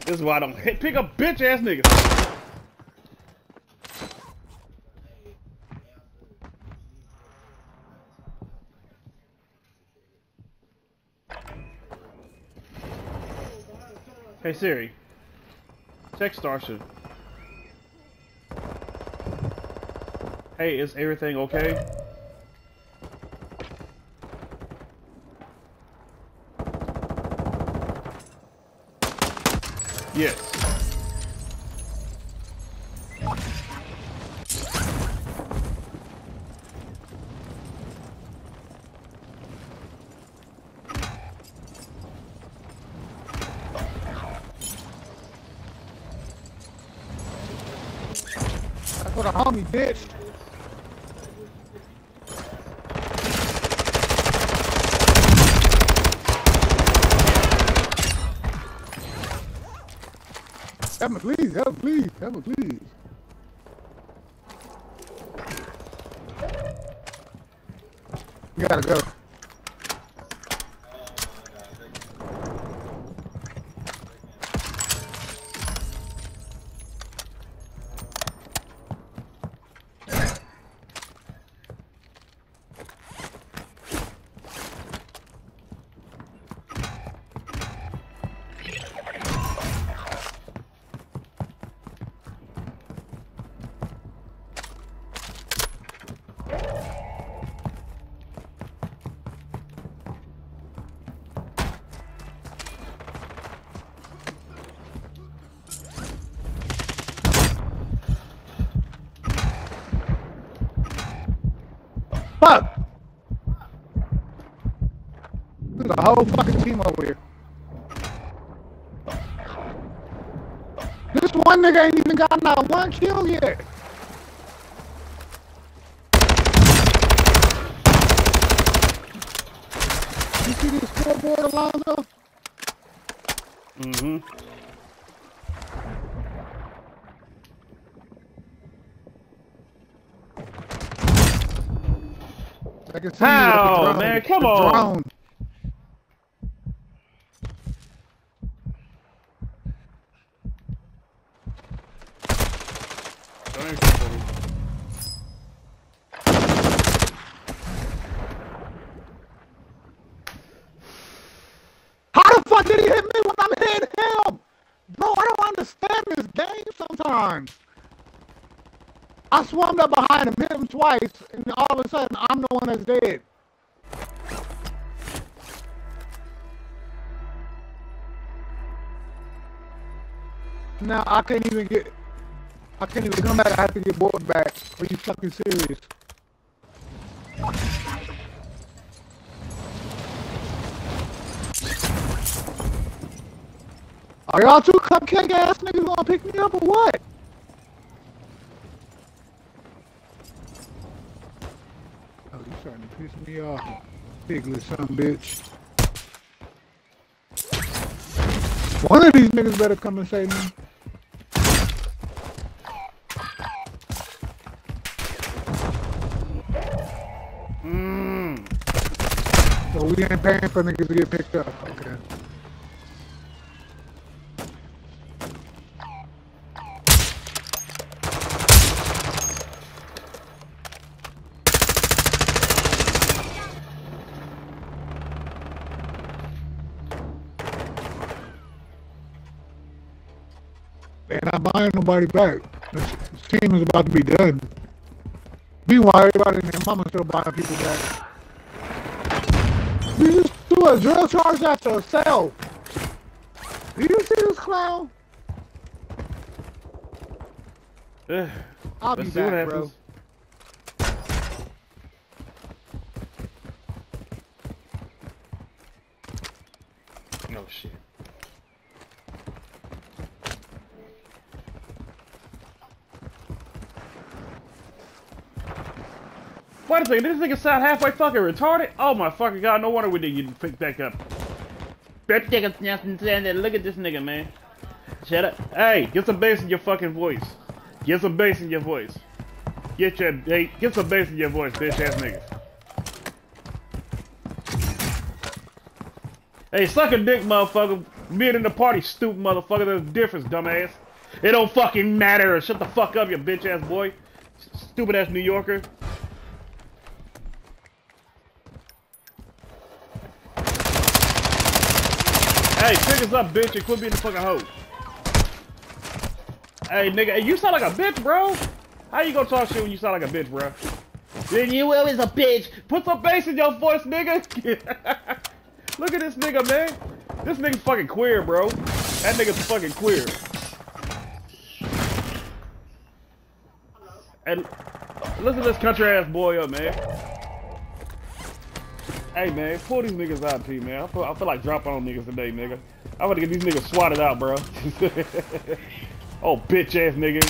This is why I don't hit, pick up bitch ass niggas. Hey Siri, check Starship. Hey, is everything okay? Yes. That's what a homie, bitch. Help me, please. Help me, please. Help me, please. You gotta go. Fuck! There's a whole fucking team over here. This one nigga ain't even got not one kill yet. You see this scoreboard, Alonzo? Mm-hmm. I can see How, you man? Come The on. drone. Don't even trouble me. How the fuck did he hit me when I'm hitting him? Bro, I don't understand this game sometimes. I swam up behind him, hit him twice, and all of a sudden I'm the one that's dead. Now I can't even get, I can't even come back. I have to get bored back. Are you fucking serious? Are y'all two cupcake ass niggas gonna pick me up or what? Me off, piglet son bitch. One of these niggas better come and save me. Mmm. So we ain't paying for niggas to get picked up. Okay. Buying nobody back. This team is about to be done. Meanwhile, everybody and their mama still buying people back. You just threw a drill charge at yourself. Do you see this clown? I'll Let's be back, bro. No shit. Wait a second, did this nigga sound halfway fucking retarded? Oh my fucking god, no wonder we didn't picked back up. That nothing saying that. Look at this nigga, man. Shut up. Hey, get some bass in your fucking voice. Get some bass in your voice. Get your hey, get some bass in your voice, bitch ass niggas. Hey, suck a dick, motherfucker. Me in the party, stupid motherfucker. There's a difference, dumbass. It don't fucking matter. Shut the fuck up, you bitch ass boy. Stupid ass New Yorker. Pick up, bitch, and quit being the fucking hoe. Hey, nigga, you sound like a bitch, bro. How you gonna talk shit when you sound like a bitch, bro? Then you always a bitch. Put some bass in your voice, nigga. Look at this nigga, man. This nigga's fucking queer, bro. That nigga's fucking queer. And listen to this country ass boy up, man. Hey man, pull these niggas out, P man. I feel, I feel like dropping on niggas today, nigga. I'm to get these niggas swatted out, bro. oh, bitch ass nigga.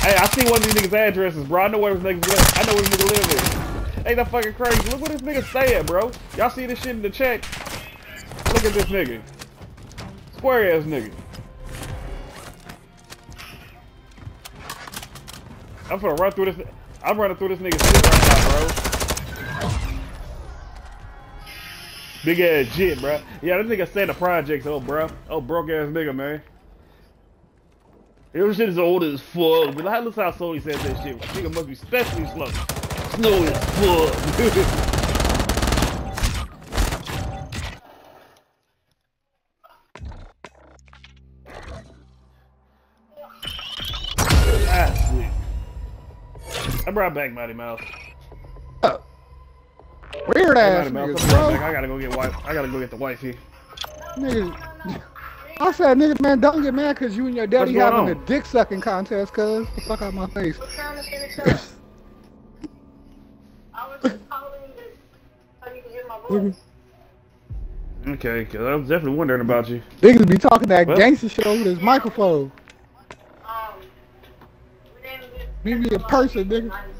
Hey, I see one of these niggas' addresses, bro. I know where this nigga live. I know where this nigga live at. Ain't that fucking crazy? Look what this nigga saying, bro. Y'all see this shit in the chat? Look at this nigga. Square ass nigga. I'm gonna run through this. I'm running through this nigga's shit right now, bro. Big ass shit, bro. Yeah, this nigga stay in the projects, oh, bro. Oh, broke ass nigga, man. This shit is old as fuck. But how looks how slow he says that shit. Nigga must be especially slow. Slow as fuck. ah, sweet. I brought back Mighty Mouse. Weird ass niggas, I'm bro. back. I gotta go get wife. I gotta go get the wifey. Niggas. I said, nigga, man, don't get mad because you and your daddy What's having on? a dick sucking contest, cuz. The fuck out my face. I was just calling you so you can hear my voice. Okay, cause I was definitely wondering about you. Niggas be talking that Well- gangster shit over this microphone. Um, we didn't Meet me in person, nigga. I just told